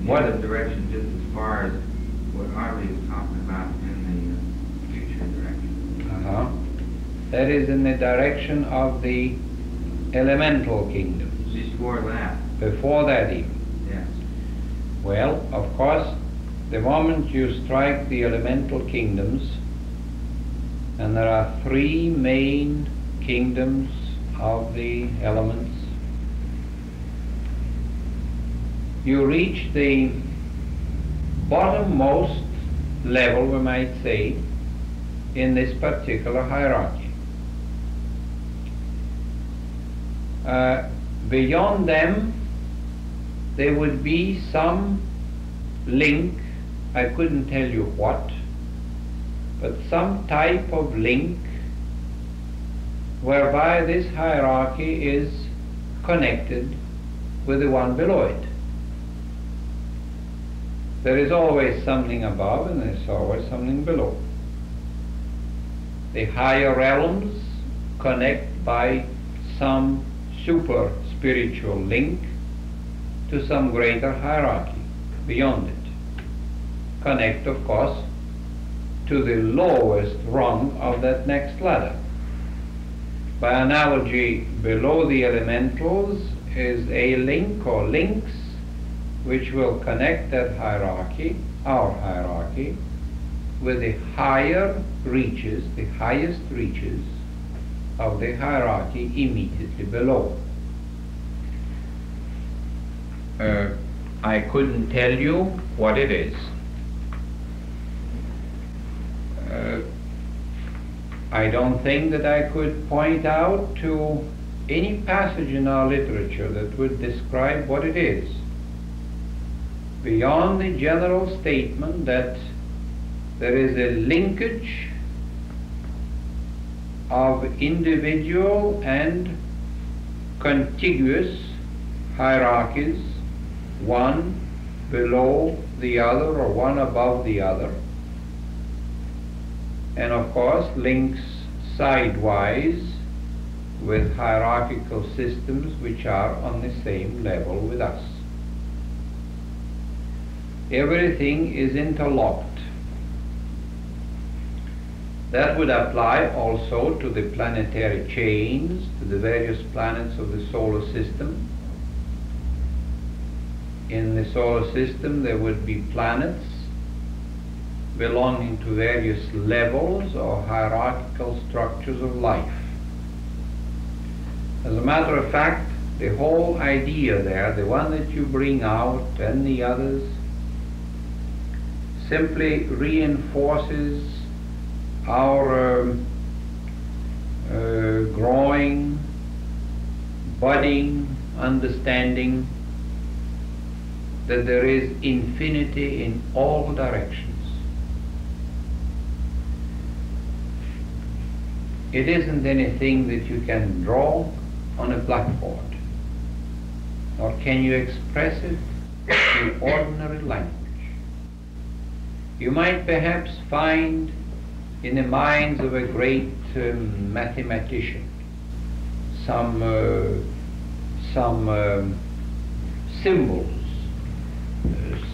In What- the direction just as far as what Harvey was talking about in the uh, future direction? Uh-huh. That is in the direction of the elemental kingdoms. Before that, before that even. Yes. Well, of course, the moment you strike the elemental kingdoms, and there are three main kingdoms of the elements, you reach the bottommost level, we might say, in this particular hierarchy. Uh, beyond them, there would be some link, I couldn't tell you what, but some type of link whereby this hierarchy is connected with the one below it. There is always something above and there's always something below. The higher realms connect by some super spiritual link to some greater hierarchy beyond it. Connect, of course, to the lowest rung of that next ladder. By analogy, below the elementals is a link or links which will connect that hierarchy, our hierarchy, with the higher reaches, the highest reaches of the hierarchy immediately below. Uh, I couldn't tell you what it is. Uh, I don't think that I could point out to any passage in our literature that would describe what it is beyond the general statement that there is a linkage of individual and contiguous hierarchies, one below the other or one above the other, and of course links sidewise with hierarchical systems which are on the same level with us everything is interlocked. That would apply also to the planetary chains, to the various planets of the solar system. In the solar system there would be planets belonging to various levels or hierarchical structures of life. As a matter of fact, the whole idea there, the one that you bring out and the others, simply reinforces our um, uh, growing, budding understanding that there is infinity in all directions. It isn't anything that you can draw on a blackboard, nor can you express it in ordinary language you might perhaps find in the minds of a great um, mathematician some uh, some um, symbols,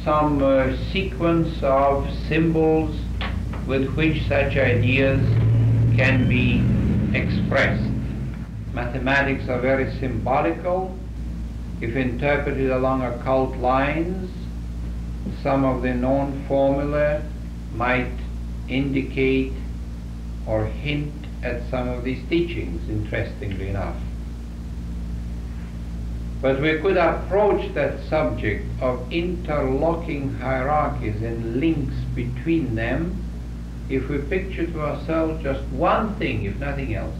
some uh, sequence of symbols with which such ideas can be expressed. Mathematics are very symbolical if interpreted along occult lines some of the known formula might indicate or hint at some of these teachings, interestingly enough. But we could approach that subject of interlocking hierarchies and links between them if we picture to ourselves just one thing, if nothing else.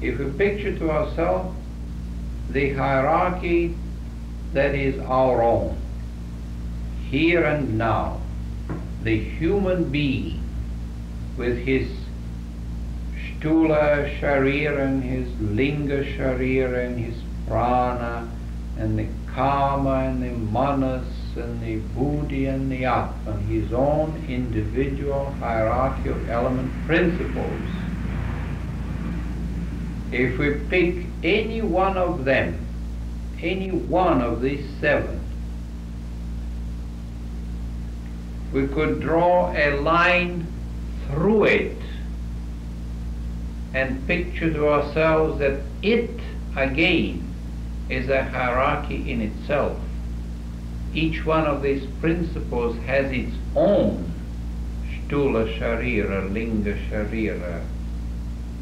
If we picture to ourselves the hierarchy that is our own, here and now, the human being with his Sthula Sharir and his Linga Sharir and his Prana and the Kama and the Manas and the Buddhi and the Atman, his own individual hierarchy of element principles. If we pick any one of them, any one of these seven, we could draw a line through it and picture to ourselves that it again is a hierarchy in itself. Each one of these principles has its own Sthula Sharira, Linga Sharira,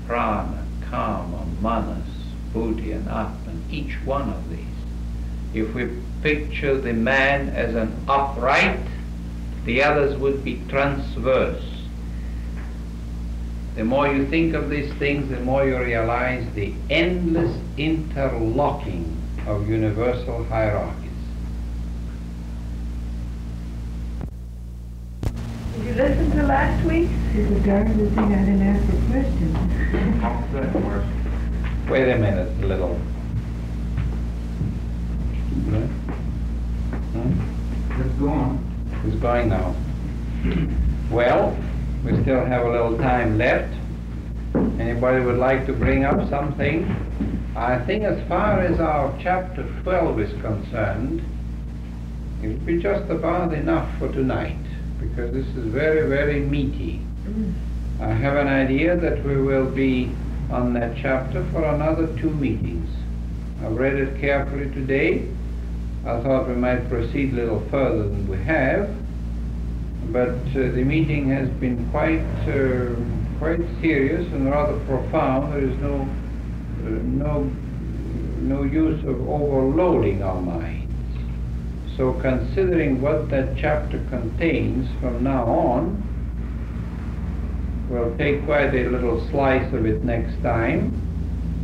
Prana, Kama, Manas, Buddhi and Atman, each one of these. If we picture the man as an upright, the others would be transverse. The more you think of these things, the more you realize the endless interlocking of universal hierarchies. Did you listen to last week? It's a darn good thing I didn't ask a question. All set, Marcia. Wait a minute, a little. Hmm? Just go on. Who's going now? Well, we still have a little time left. Anybody would like to bring up something? I think as far as our chapter 12 is concerned, it will be just about enough for tonight because this is very, very meaty. Mm. I have an idea that we will be on that chapter for another two meetings. I've read it carefully today. I thought we might proceed a little further than we have, but uh, the meeting has been quite, uh, quite serious and rather profound. There is no, uh, no, no use of overloading our minds. So considering what that chapter contains from now on, we'll take quite a little slice of it next time,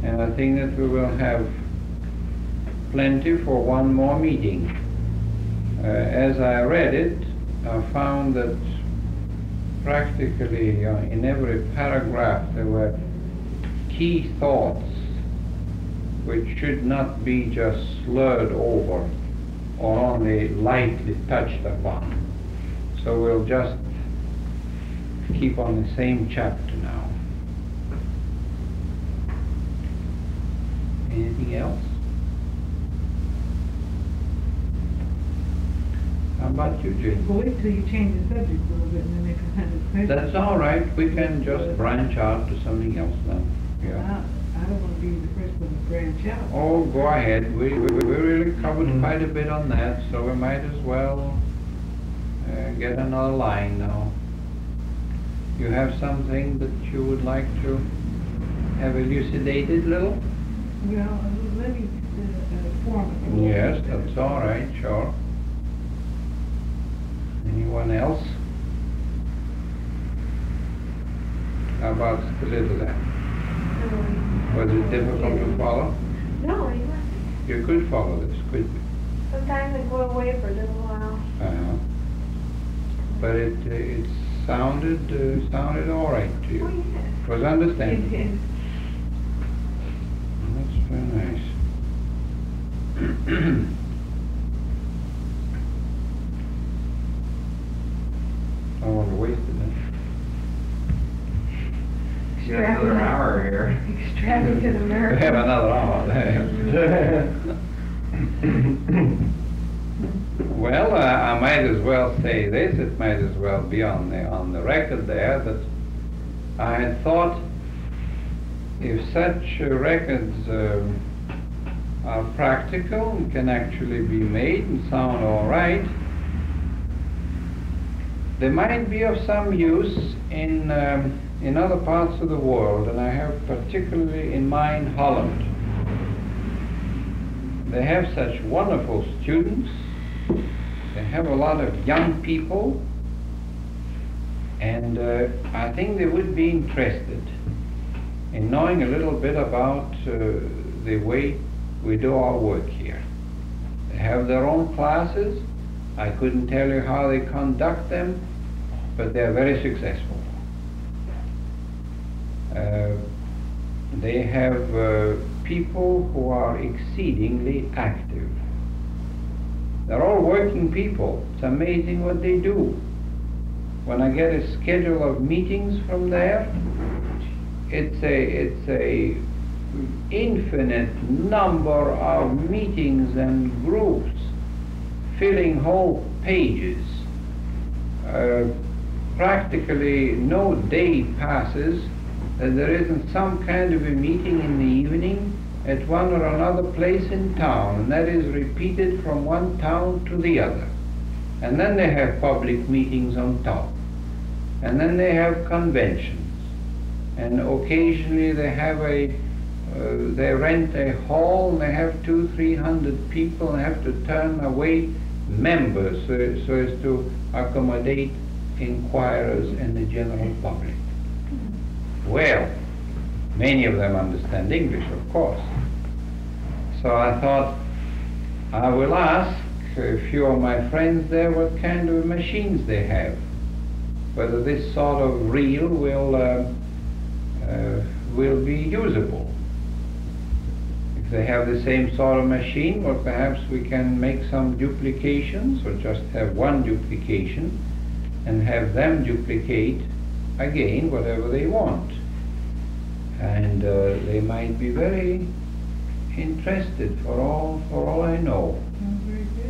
and I think that we will have plenty for one more meeting. Uh, as I read it, I found that practically uh, in every paragraph there were key thoughts which should not be just slurred over or only lightly touched upon. So we'll just keep on the same chapter now. Anything else? How about you, Jane? Well, wait till you change the subject a little bit and then they can have a question. That's all right, we can just branch out to something else now. Yeah. I I don't want to be the first one to branch out. Oh, go ahead, we, we, we really covered Mhm. quite a bit on that, so we might as well uh, get another line now. You have something that you would like to have elucidated a little? Well, uh, let me uh, uh, form it. Yes, that's all right, sure. Anyone else? How about Stiletto then? Was it difficult to follow? No, you You could follow this, couldn't you? sometimes I go away for a little while. Uh-huh. But it, uh, it sounded, uh, sounded all right to Oh, you? yes. Was It understandable? is. That's very nice. [CLEARS THROAT] I don't want to waste it then. You got another hour here. Extravagant We American. [LAUGHS] have another hour. [LAUGHS] Well, uh, I might as well say this, it might as well be on the, on the record there, that I had thought if such uh, records um, are practical and can actually be made and sound all right, they might be of some use in, um, in other parts of the world, and I have particularly in mind Holland. They have such wonderful students, they have a lot of young people, and uh, I think they would be interested in knowing a little bit about uh, the way we do our work here. They have their own classes. I couldn't tell you how they conduct them, but they're very successful. Uh, they have uh, people who are exceedingly active. They're all working people. It's amazing what they do. When I get a schedule of meetings from there, it's a it's a infinite number of meetings and groups filling whole pages. Uh, practically no day passes that there isn't some kind of a meeting in the evening at one or another place in town, and that is repeated from one town to the other. And then they have public meetings on top. And then they have conventions. And occasionally they have a, uh, they rent a hall and they have two, three hundred people and have to turn away members so, so as to accommodate inquirers and the general public. Well, many of them understand English, of course. So I thought I will ask a few of my friends there what kind of machines they have, whether this sort of reel will uh, uh, will be usable. They have the same sort of machine, or perhaps we can make some duplications, or just have one duplication, and have them duplicate again whatever they want. And uh, they might be very interested, for all for all I know,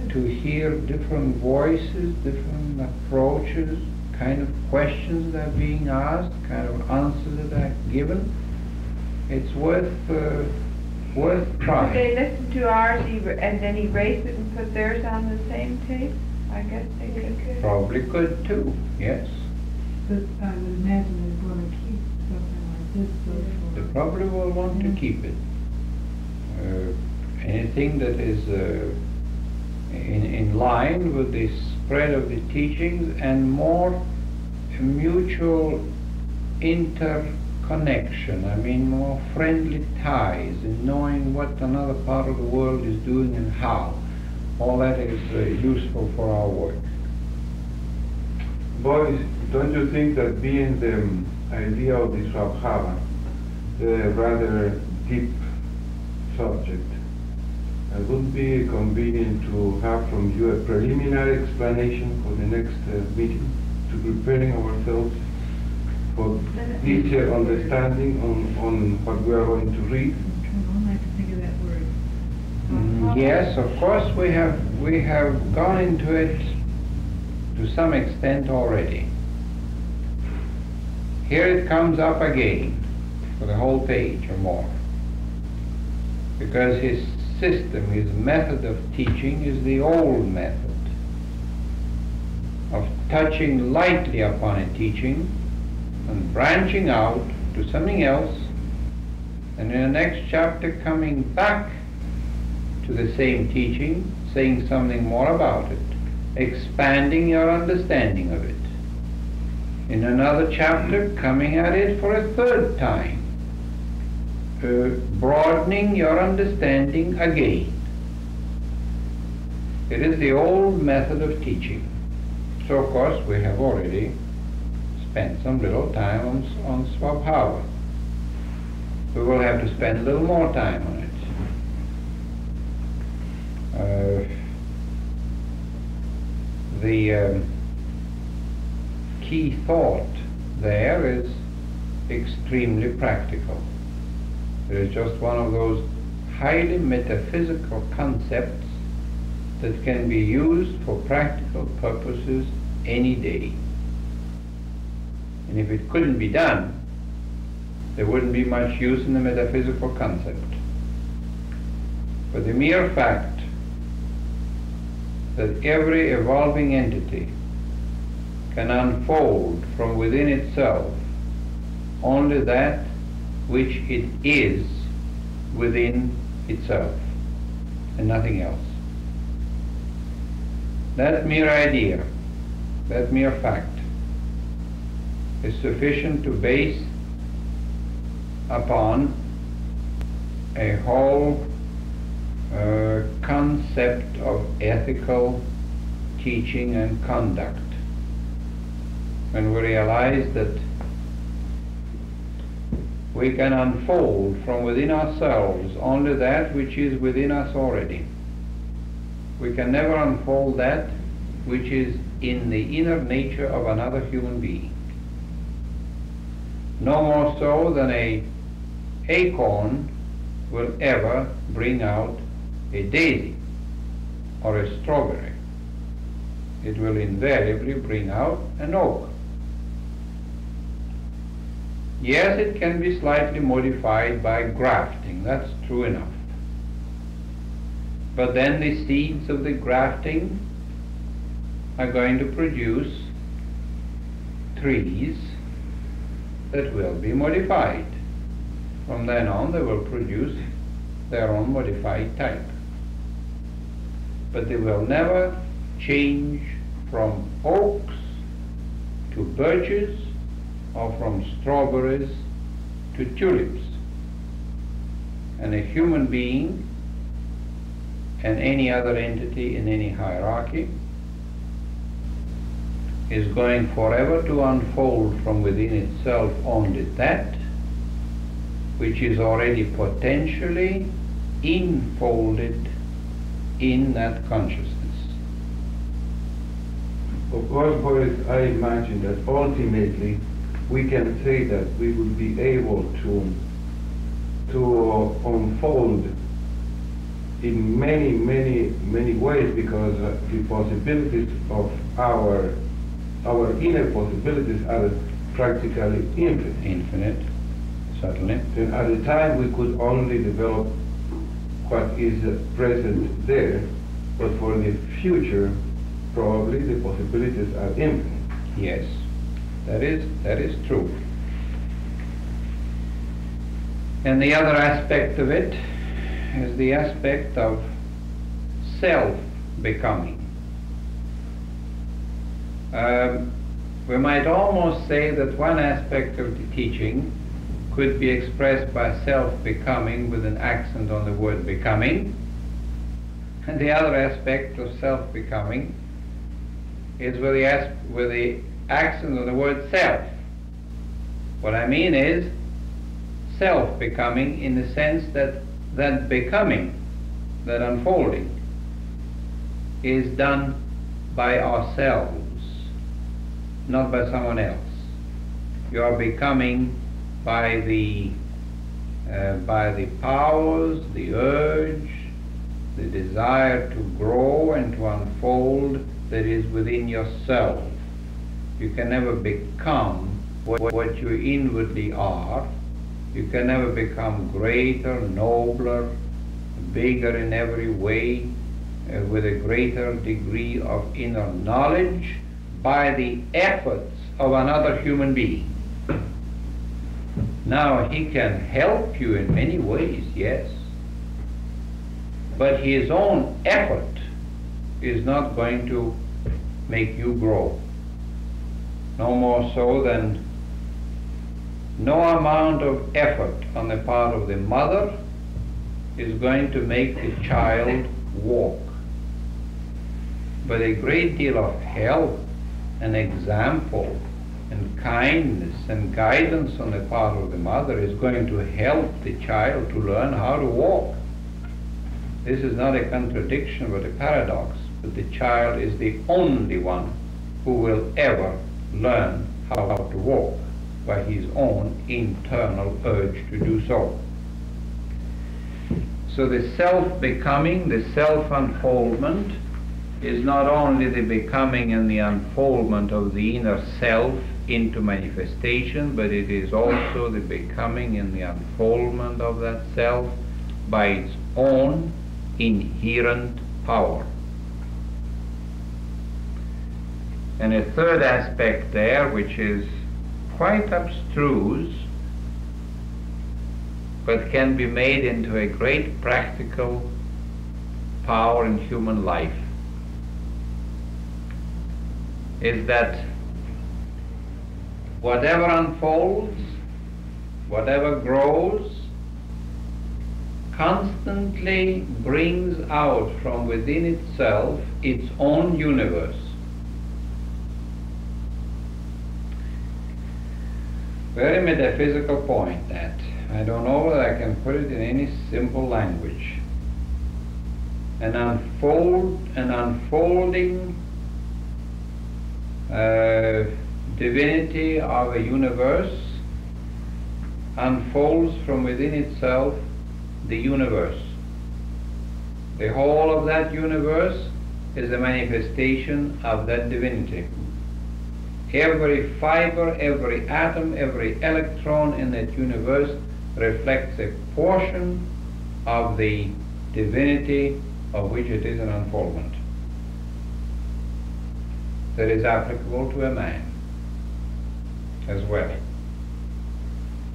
to hear different voices, different approaches, kind of questions that are being asked, kind of answers that are given. It's worth uh, worth Could they listen to ours and then erase it and put theirs on the same tape? I guess they could. Probably could too. Yes. But I would imagine they're gonna keep something like this, so They probably will want to Mhm. keep it. Uh, anything that is uh, in, in line with the spread of the teachings and more mutual interconnection. I mean, more friendly ties and knowing what another part of the world is doing and how. All that is uh, useful for our work. Boys, don't you think that being the um, idea of the Swabhava, the rather deep subject, it wouldn't be convenient to have from you a preliminary explanation for the next uh, meeting, to preparing ourselves for easier understanding on, on what we are going to read? I don't like to think of that word. Mm, Yes, of course, we have, we have gone into it to some extent already. Here it comes up again for the whole page or more. Because his system, his method of teaching is the old method of touching lightly upon a teaching and branching out to something else and in the next chapter coming back to the same teaching, saying something more about it, expanding your understanding of it. In another chapter, coming at it for a third time, uh, broadening your understanding again. It is the old method of teaching. So, of course, we have already spent some little time on, on Swabhava. We will have to spend a little more time on it. Uh, the um, key thought there is extremely practical. It is just one of those highly metaphysical concepts that can be used for practical purposes any day. And if it couldn't be done, there wouldn't be much use in the metaphysical concept. But the mere fact that every evolving entity can unfold from within itself only that which it is within itself and nothing else. That mere idea, that mere fact, is sufficient to base upon a whole uh, concept of ethical teaching and conduct. When we realize that we can unfold from within ourselves only that which is within us already. We can never unfold that which is in the inner nature of another human being. No more so than a acorn will ever bring out a daisy or a strawberry. It will invariably bring out an oak. Yes, it can be slightly modified by grafting grafting. That's true enough. But then the seeds of the grafting are going to produce trees that will be modified. From then on, they will produce their own modified type. But they will never change from oaks to birches or from strawberries to tulips. And a human being and any other entity in any hierarchy is going forever to unfold from within itself only that which is already potentially enfolded in that consciousness. Of course, Boris, I imagine that ultimately we can say that we will be able to to unfold in many, many, many ways because the possibilities of our our inner possibilities are practically infinite. Infinite, certainly. And at the time we could only develop what is present there, but for the future, probably the possibilities are infinite. Yes, that is, that is true. And the other aspect of it is the aspect of self-becoming. Um, we might almost say that one aspect of the teaching could be expressed by self-becoming with an accent on the word becoming, and the other aspect of self-becoming is with the, as- with the accent on the word self. What I mean is self-becoming in the sense that that becoming, that unfolding, is done by ourselves, not by someone else. You are becoming by the uh, by the powers, the urge, the desire to grow and to unfold that is within yourself. You can never become what, what you inwardly are. You can never become greater, nobler, bigger in every way, uh, with a greater degree of inner knowledge by the efforts of another human being. Now, he can help you in many ways, yes, but his own effort is not going to make you grow. No more so than no amount of effort on the part of the mother is going to make the child walk. But a great deal of help and example and kindness and guidance on the part of the mother is going to help the child to learn how to walk. This is not a contradiction but a paradox, but the child is the only one who will ever learn how to walk by his own internal urge to do so. So the self-becoming, the self-unfoldment, is not only the becoming and the unfoldment of the inner self into manifestation, but it is also the becoming and the unfoldment of that self by its own inherent power. And a third aspect there, which is quite abstruse, but can be made into a great practical power in human life, is that whatever unfolds, whatever grows, constantly brings out from within itself its own universe. Very metaphysical point that. I don't know whether I can put it in any simple language. An unfold, an unfolding uh, divinity of a universe unfolds from within itself the universe. The whole of that universe is a manifestation of that divinity. Every fiber, every atom, every electron in that universe reflects a portion of the divinity of which it is an unfoldment that is applicable to a man as well.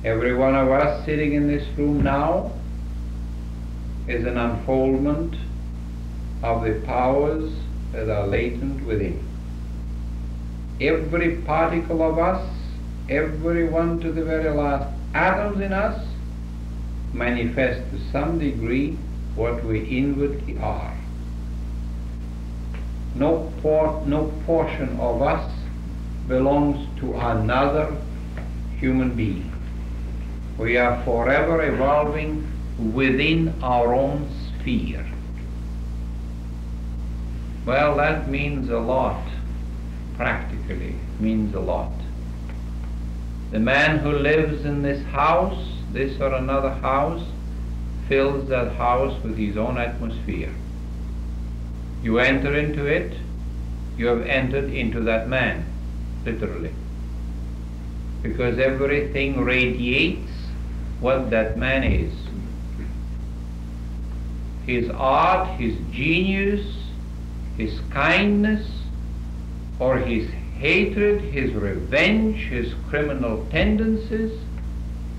Every one of us sitting in this room now is an unfoldment of the powers that are latent within. Every particle of us, every one to the very last atoms in us, manifest to some degree what we inwardly are. No, por- no portion of us belongs to another human being. We are forever evolving within our own sphere. Well, that means a lot, practically, means a lot. The man who lives in this house, this or another house, fills that house with his own atmosphere. You enter into it, you have entered into that man, literally. Because everything radiates what that man is. His art, his genius, his kindness, or his hatred, his revenge, his criminal tendencies,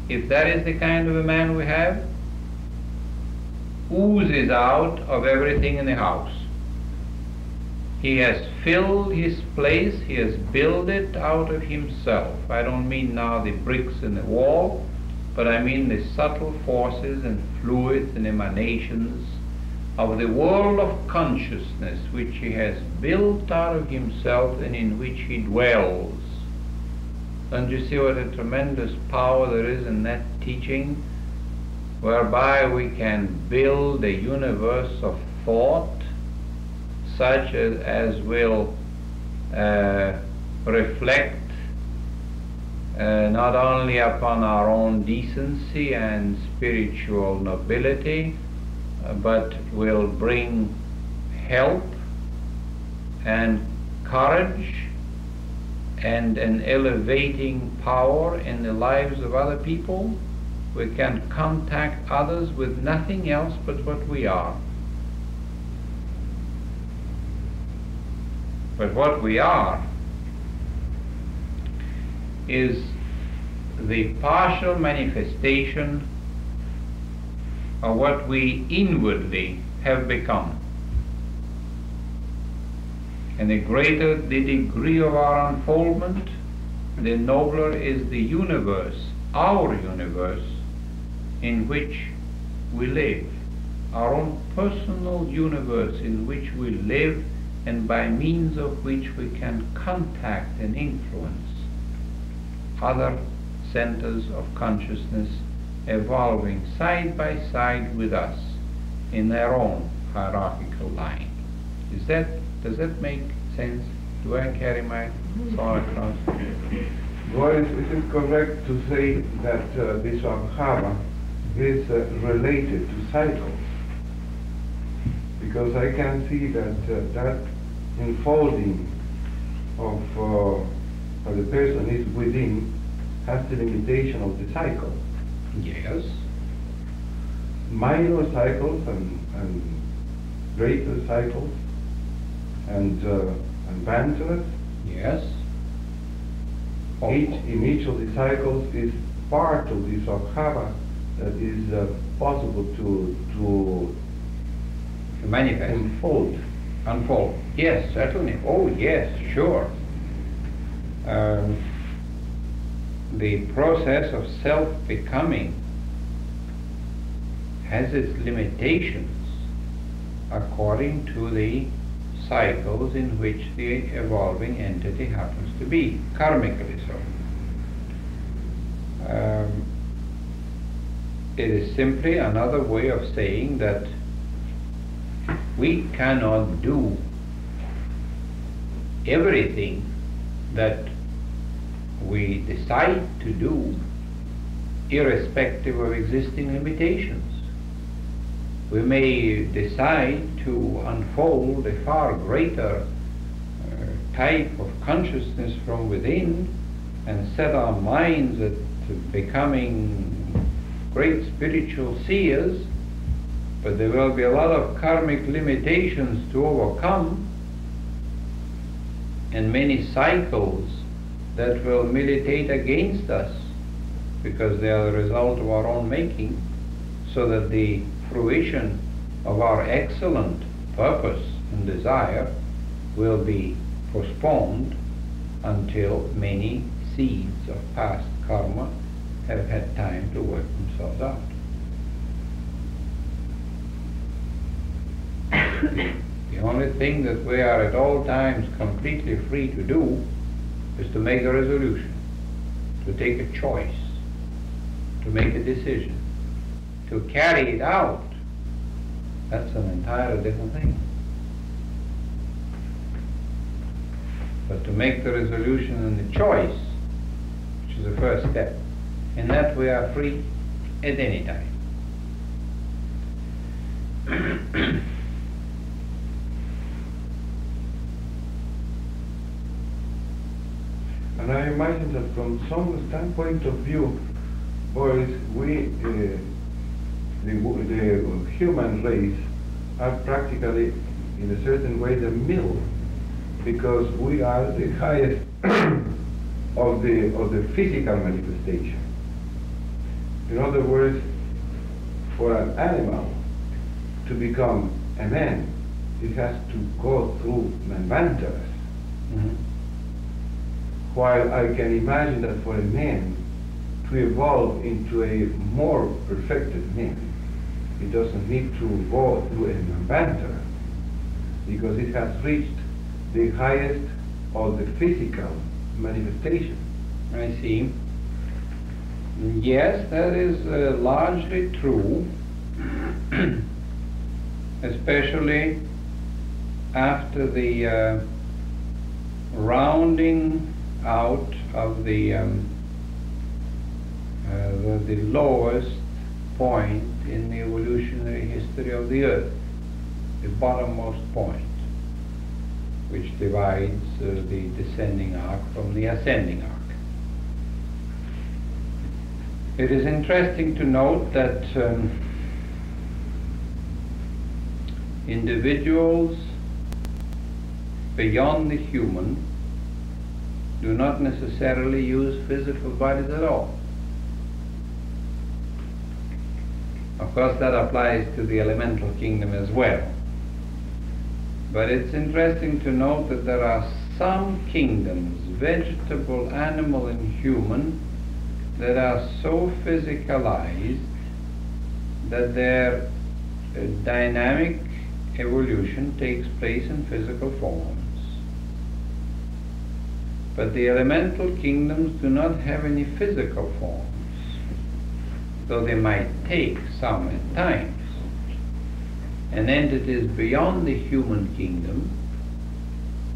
if that is the kind of a man we have, oozes out of everything in the house. He has filled his place, he has built it out of himself. I don't mean now the bricks in the wall, but I mean the subtle forces and fluids and emanations of the world of consciousness which he has built out of himself and in which he dwells. Don't you see what a tremendous power there is in that teaching? Whereby we can build a universe of thought such as, will uh, reflect uh, not only upon our own decency and spiritual nobility, uh, but will bring help and courage and an elevating power in the lives of other people. We can contact others with nothing else but what we are. But what we are is the partial manifestation of what we inwardly have become. And the greater the degree of our unfoldment, the nobler is the universe, our universe, in which we live, our own personal universe in which we live and by means of which we can contact and influence other centers of consciousness evolving side by side with us in their own hierarchical line. Is that does that make sense? Do I carry my thought across? Well, it correct to say that uh, this Swabhava is uh, related to cycles? Because I can see that uh, that enfolding of uh, of the person is within has the limitation of the cycle. Yes. Minor cycles and, and greater cycles and uh, advancements. Yes. Each, in each of the cycles is part of this Swabhava that is uh, possible to, to To manifest. unfold. Unfold. Yes, certainly. Oh, yes, sure. Um, the process of self-becoming has its limitations according to the cycles in which the evolving entity happens to be, karmically so. Um, it is simply another way of saying that we cannot do everything that we decide to do irrespective of existing limitations. We may decide to unfold a far greater uh, type of consciousness from within and set our minds at becoming great spiritual seers, but there will be a lot of karmic limitations to overcome and many cycles that will militate against us because they are the result of our own making, so that the fruition of our excellent purpose and desire will be postponed until many seeds of past karma have had time to work themselves out. [COUGHS] the only thing that we are at all times completely free to do is to make a resolution, to take a choice, to make a decision. To carry it out, that's an entirely different thing. But to make the resolution and the choice, which is the first step, in that we are free at any time. [COUGHS] And I imagine that from some standpoint of view, boys, we, uh, the, the human race, are practically, in a certain way, the middle, because we are the highest [COUGHS] of the of the physical manifestation. In other words, for an animal to become a man, it has to go through manvantaras. Mhm. While I can imagine that for a man to evolve into a more perfected man, he doesn't need to go through a manvantara because it has reached the highest of the physical manifestation. I see. Yes, that is uh, largely true, [CLEARS THROAT] especially after the uh, rounding out of the, um, uh, the, the lowest point in the evolutionary history of the earth, the bottommost point, which divides uh, the descending arc from the ascending arc. It is interesting to note that um, individuals beyond the human do not necessarily use physical bodies at all. Of course, that applies to the elemental kingdom as well. But it's interesting to note that there are some kingdoms, vegetable, animal, and human, that are so physicalized that their uh, dynamic evolution takes place in physical forms. But the elemental kingdoms do not have any physical forms, though they might take some at times. And entities beyond the human kingdom,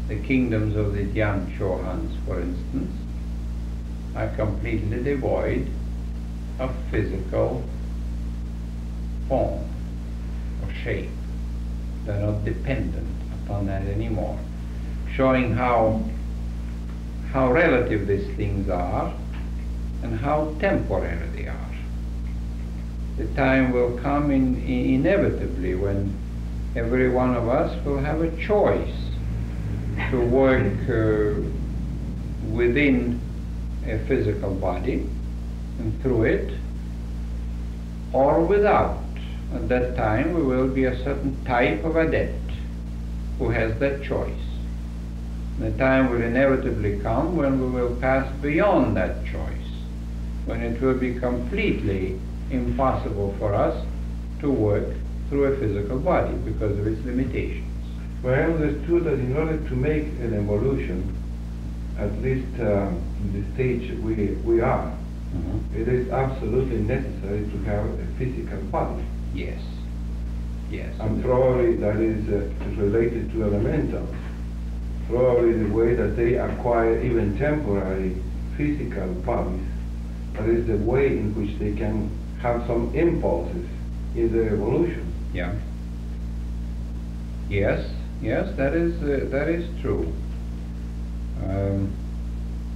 the kingdoms of the Dhyan Chohans, for instance, are completely devoid of physical form or shape. They're not dependent upon that anymore, showing how how relative these things are and how temporary they are. The time will come in, in inevitably when every one of us will have a choice to work [LAUGHS] uh, within a physical body and through it or without. At that time we will be a certain type of adept who has that choice. The time will inevitably come when we will pass beyond that choice, when it will be completely impossible for us to work through a physical body because of its limitations. Well, I understood that in order to make an evolution, at least uh, in the stage we, we are, Mhm. it is absolutely necessary to have a physical body. Yes. Yes. And probably that is uh, related to elementals. Probably the way that they acquire even temporary physical bodies, that is the way in which they can have some impulses in their evolution. Yeah. Yes, yes, that is uh, that is true. Um,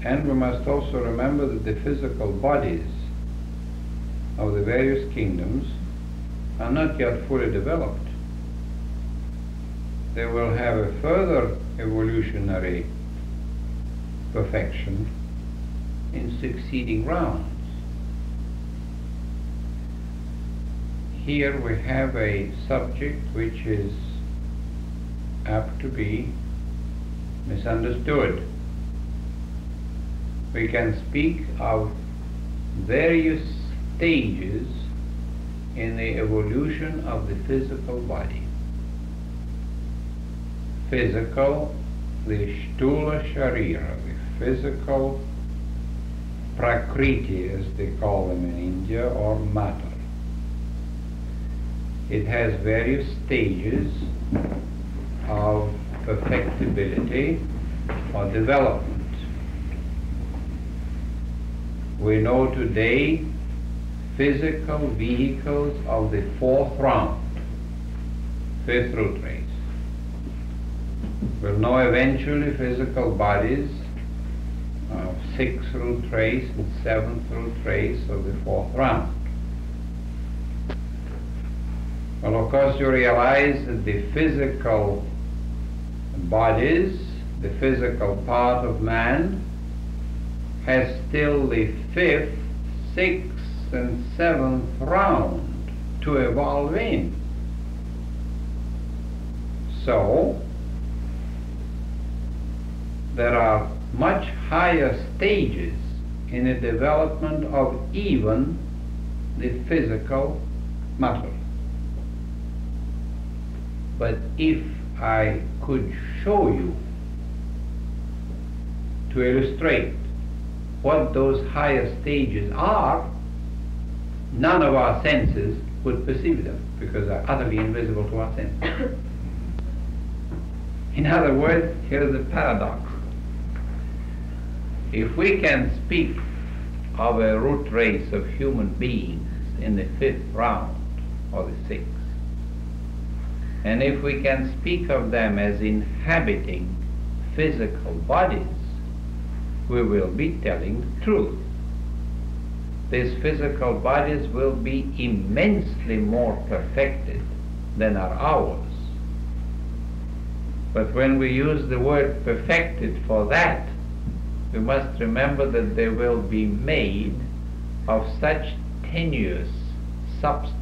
and we must also remember that the physical bodies of the various kingdoms are not yet fully developed. They will have a further evolutionary perfection in succeeding rounds. Here we have a subject which is apt to be misunderstood. We can speak of various stages in the evolution of the physical body. Physical, the Sthula Sharira, the physical Prakriti as they call them in India, or matter. It has various stages of perfectibility or development. We know today physical vehicles of the fourth round, fifth root. We'll know eventually physical bodies uh, of sixth root race and seventh root race of the fourth round. Well, of course, you realize that the physical bodies, the physical part of man, has still the fifth, sixth, and seventh round to evolve in. So, there are much higher stages in the development of even the physical matter. But if I could show you to illustrate what those higher stages are, none of our senses would perceive them because they're utterly invisible to our senses. In other words, here is the paradox. If we can speak of a root race of human beings in the fifth round or the sixth, and if we can speak of them as inhabiting physical bodies, we will be telling the truth. These physical bodies will be immensely more perfected than are ours. But when we use the word perfected for that, we must remember that they will be made of such tenuous substance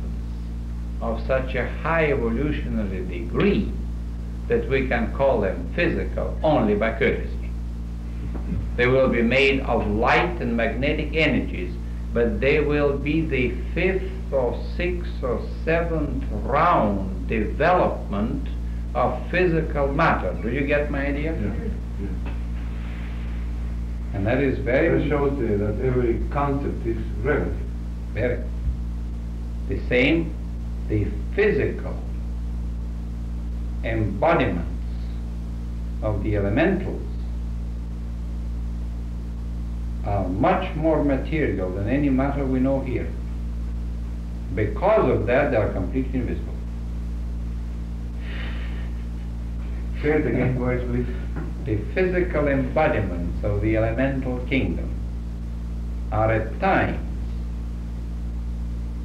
of such a high evolutionary degree that we can call them physical only by courtesy. They will be made of light and magnetic energies, but they will be the fifth or sixth or seventh round development of physical matter. Do you get my idea? Yeah. And that is very That shows uh, that every concept is relative. very the same the physical embodiments of the elementals are much more material than any matter we know here. Because of that, they are completely invisible. Say it again, boys, please. The physical embodiments of the elemental kingdom are at times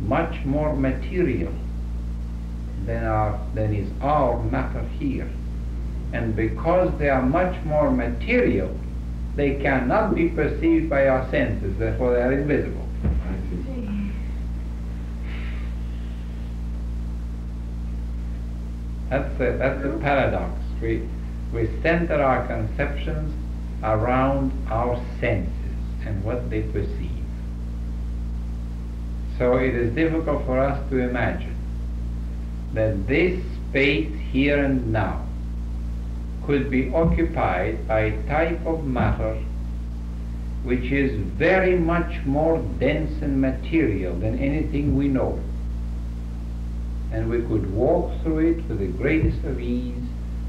much more material than, our, than is our matter here. And because they are much more material, they cannot be perceived by our senses, therefore they are invisible. That's the, that's the paradox. We, we center our conceptions around our senses and what they perceive. So it is difficult for us to imagine that this space here and now could be occupied by a type of matter which is very much more dense and material than anything we know. And we could walk through it with the greatest of ease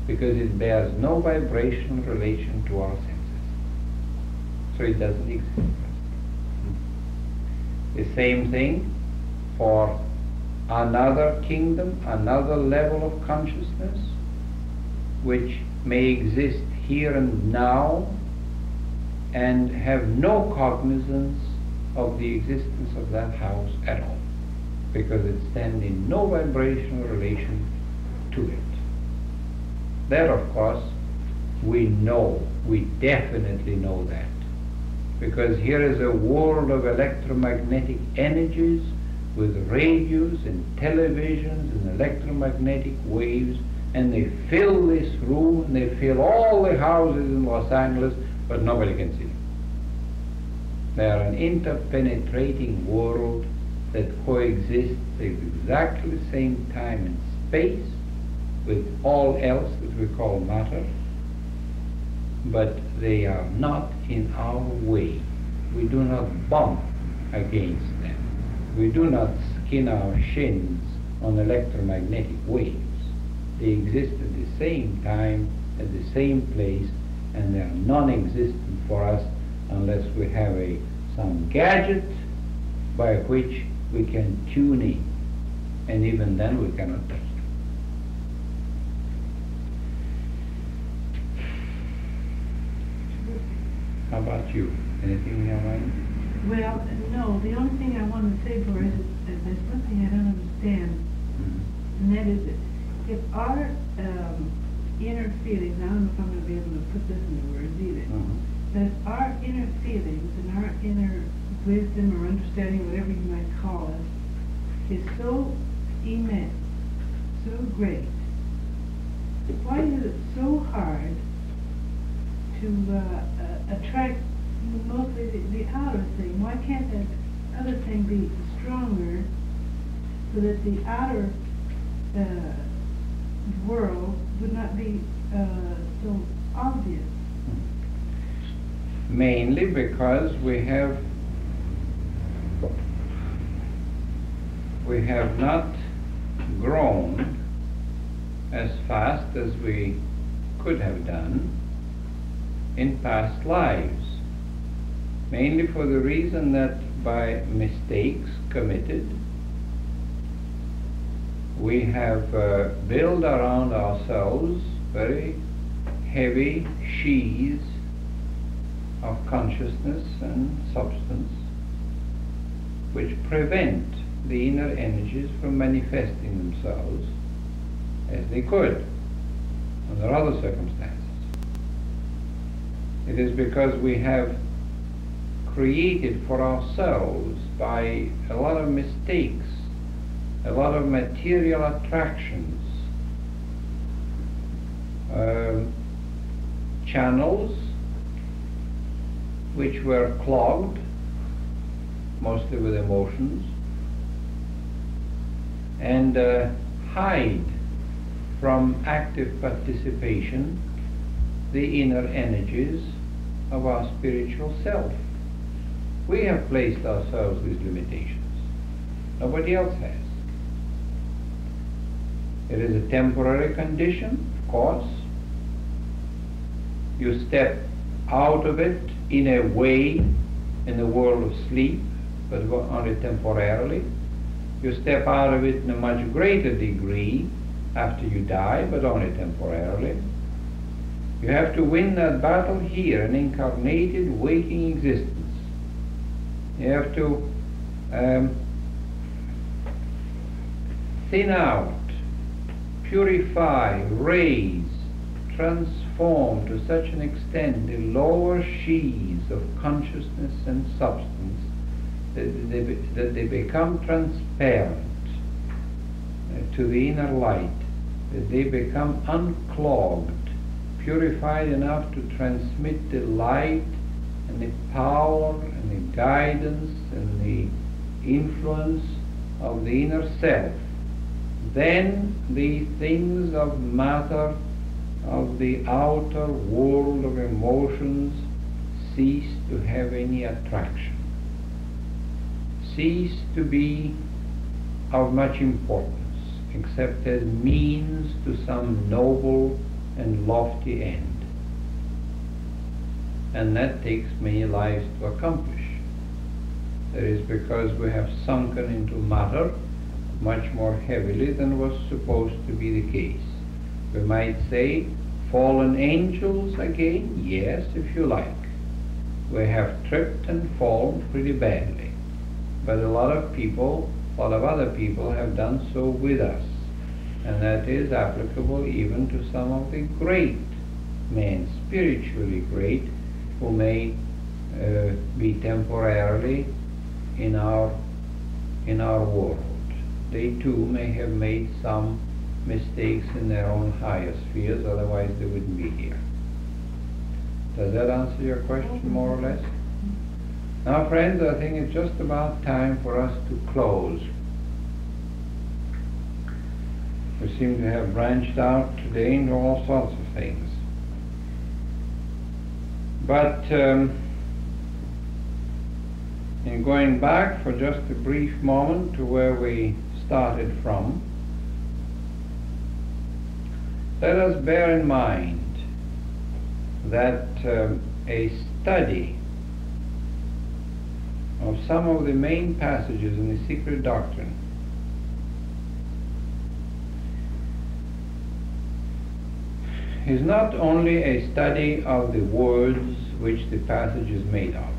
because it bears no vibrational relation to our senses. So it doesn't exist. The same thing for another kingdom, another level of consciousness, which may exist here and now and have no cognizance of the existence of that house at all, because it stands in no vibrational relation to it. That, of course, we know, we definitely know that, because here is a world of electromagnetic energies with radios and televisions and electromagnetic waves, and they fill this room, and they fill all the houses in Los Angeles, but nobody can see them. They are an interpenetrating world that coexists at exactly the same time and space with all else that we call matter, but they are not in our way. We do not bump against them. We do not skin our shins on electromagnetic waves. They exist at the same time, at the same place, and they are non-existent for us unless we have a some gadget by which we can tune in. And even then we cannot How about you? Anything in your mind? Well, no, the only thing I want to say, Boris, is that there's something I don't understand, Mm-hmm. and that is that if our um, inner feelings, I don't know if I'm going to be able to put this into words either, Mhm. that our inner feelings and our inner wisdom or understanding, whatever you might call it, is so immense, so great. Why is it so hard to uh, uh, attract mostly the, the outer thing? Why can't that other thing be stronger so that the outer uh, world would not be uh, so obvious? Mainly because we have we have not grown as fast as we could have done in past lives. Mainly for the reason that by mistakes committed, we have uh, built around ourselves very heavy sheaths of consciousness and substance which prevent the inner energies from manifesting themselves as they could under other circumstances. It is because we have created for ourselves by a lot of mistakes, a lot of material attractions, um, channels which were clogged, mostly with emotions, and uh, hide from active participation the inner energies of our spiritual self. We have placed ourselves with limitations. Nobody else has. It is a temporary condition, of course. You step out of it in a way in the world of sleep, but only temporarily. You step out of it in a much greater degree after you die, but only temporarily. You have to win that battle here, an incarnated waking existence. You have to um, thin out, purify, raise, transform to such an extent the lower sheaths of consciousness and substance that they, that they become transparent uh, to the inner light, that they become unclogged, purified enough to transmit the light and the power and the guidance and the influence of the inner self. Then the things of matter, of the outer world of emotions, cease to have any attraction, cease to be of much importance, except as means to some noble and lofty end. And that takes many lives to accomplish. That is because we have sunken into matter much more heavily than was supposed to be the case. We might say fallen angels again, yes, if you like. we have tripped and fallen pretty badly. But a lot of people, a lot of other people have done so with us. And that is applicable even to some of the great men, spiritually great, who may uh, be temporarily in our in our world. They too may have made some mistakes in their own higher spheres, otherwise they wouldn't be here. Does that answer your question more or less? Now friends, I think it's just about time for us to close. We seem to have branched out today into all sorts of things. But um, in going back for just a brief moment to where we started from, let us bear in mind that um, a study of some of the main passages in the secret doctrine is not only a study of the words which the passage is made of.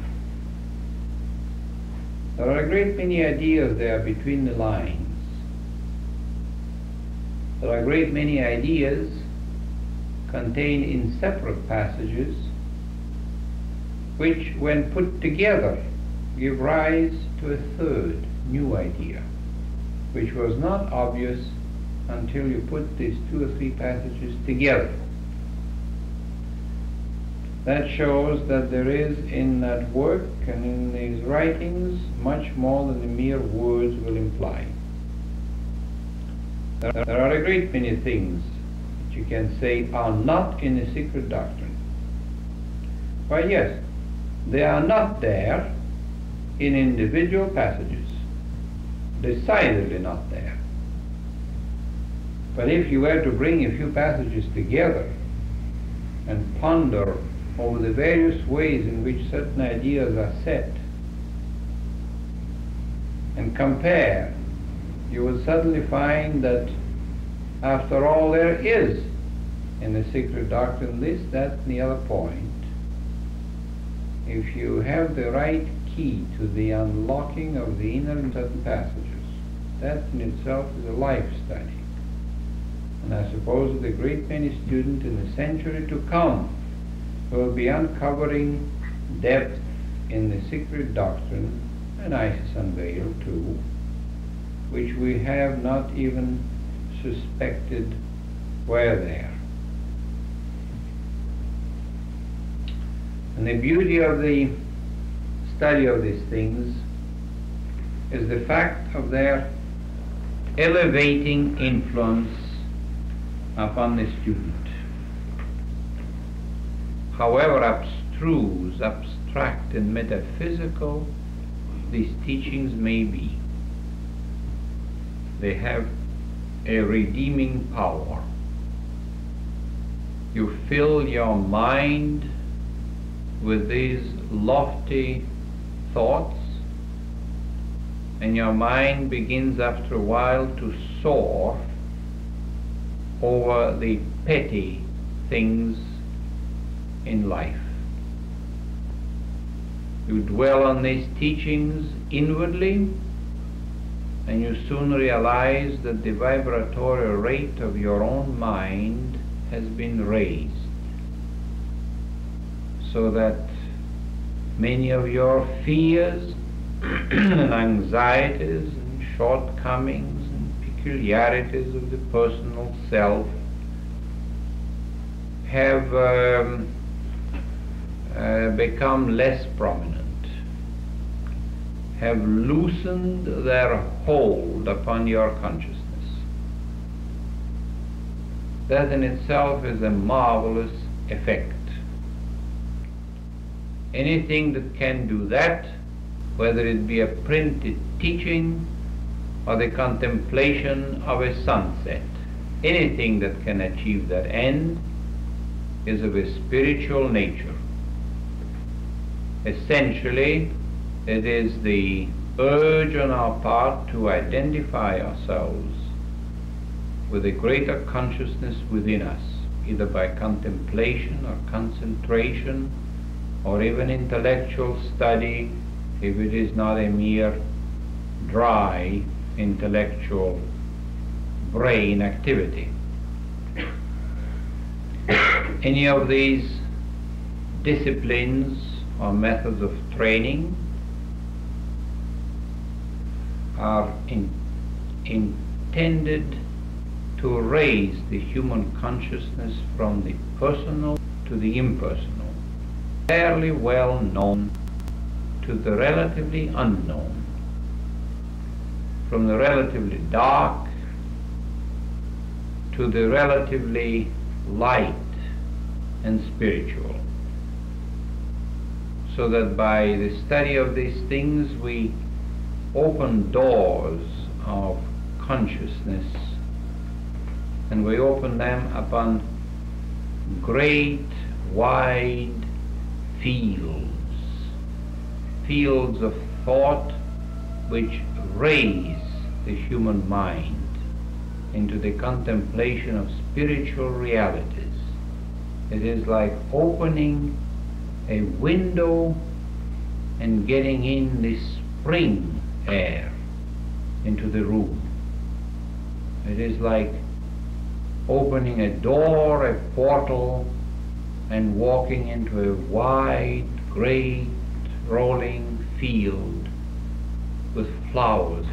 There are a great many ideas there between the lines. There are a great many ideas contained in separate passages which, when put together, give rise to a third new idea, which was not obvious until you put these two or three passages together. That shows that there is in that work and in these writings much more than the mere words will imply. There are a great many things that you can say are not in the secret doctrine. Why, yes, they are not there in individual passages, decidedly not there. But if you were to bring a few passages together and ponder over the various ways in which certain ideas are set and compare, you will suddenly find that after all there is in the secret doctrine this, that, and the other point. If you have the right key to the unlocking of the inner and certain passages, that in itself is a life study. And I suppose that a great many students in the century to come will be uncovering depth in the secret doctrine, and Isis unveiled too, which we have not even suspected were there. And the beauty of the study of these things is the fact of their elevating influence upon the student however abstruse, abstract, and metaphysical these teachings may be, they have a redeeming power. You fill your mind with these lofty thoughts, and your mind begins after a while to soar over the petty things in life. You dwell on these teachings inwardly, and you soon realize that the vibratory rate of your own mind has been raised, so that many of your fears [CLEARS THROAT] and anxieties and shortcomings and peculiarities of the personal self have um, uh, become less prominent, have loosened their hold upon your consciousness. That in itself is a marvelous effect. Anything that can do that, whether it be a printed teaching or the contemplation of a sunset, anything that can achieve that end is of a spiritual nature. Essentially, it is the urge on our part to identify ourselves with a greater consciousness within us, either by contemplation or concentration or even intellectual study if it is not a mere dry intellectual brain activity. Any of these disciplines or methods of training are in, intended to raise the human consciousness from the personal to the impersonal, fairly well known to the relatively unknown, from the relatively dark to the relatively light and spiritual. So that by the study of these things we open doors of consciousness and we open them upon great wide fields, fields of thought which raise the human mind into the contemplation of spiritual realities. It is like opening a window and getting in the spring air into the room. It is like opening a door, a portal, and walking into a wide, great, rolling field with flowers.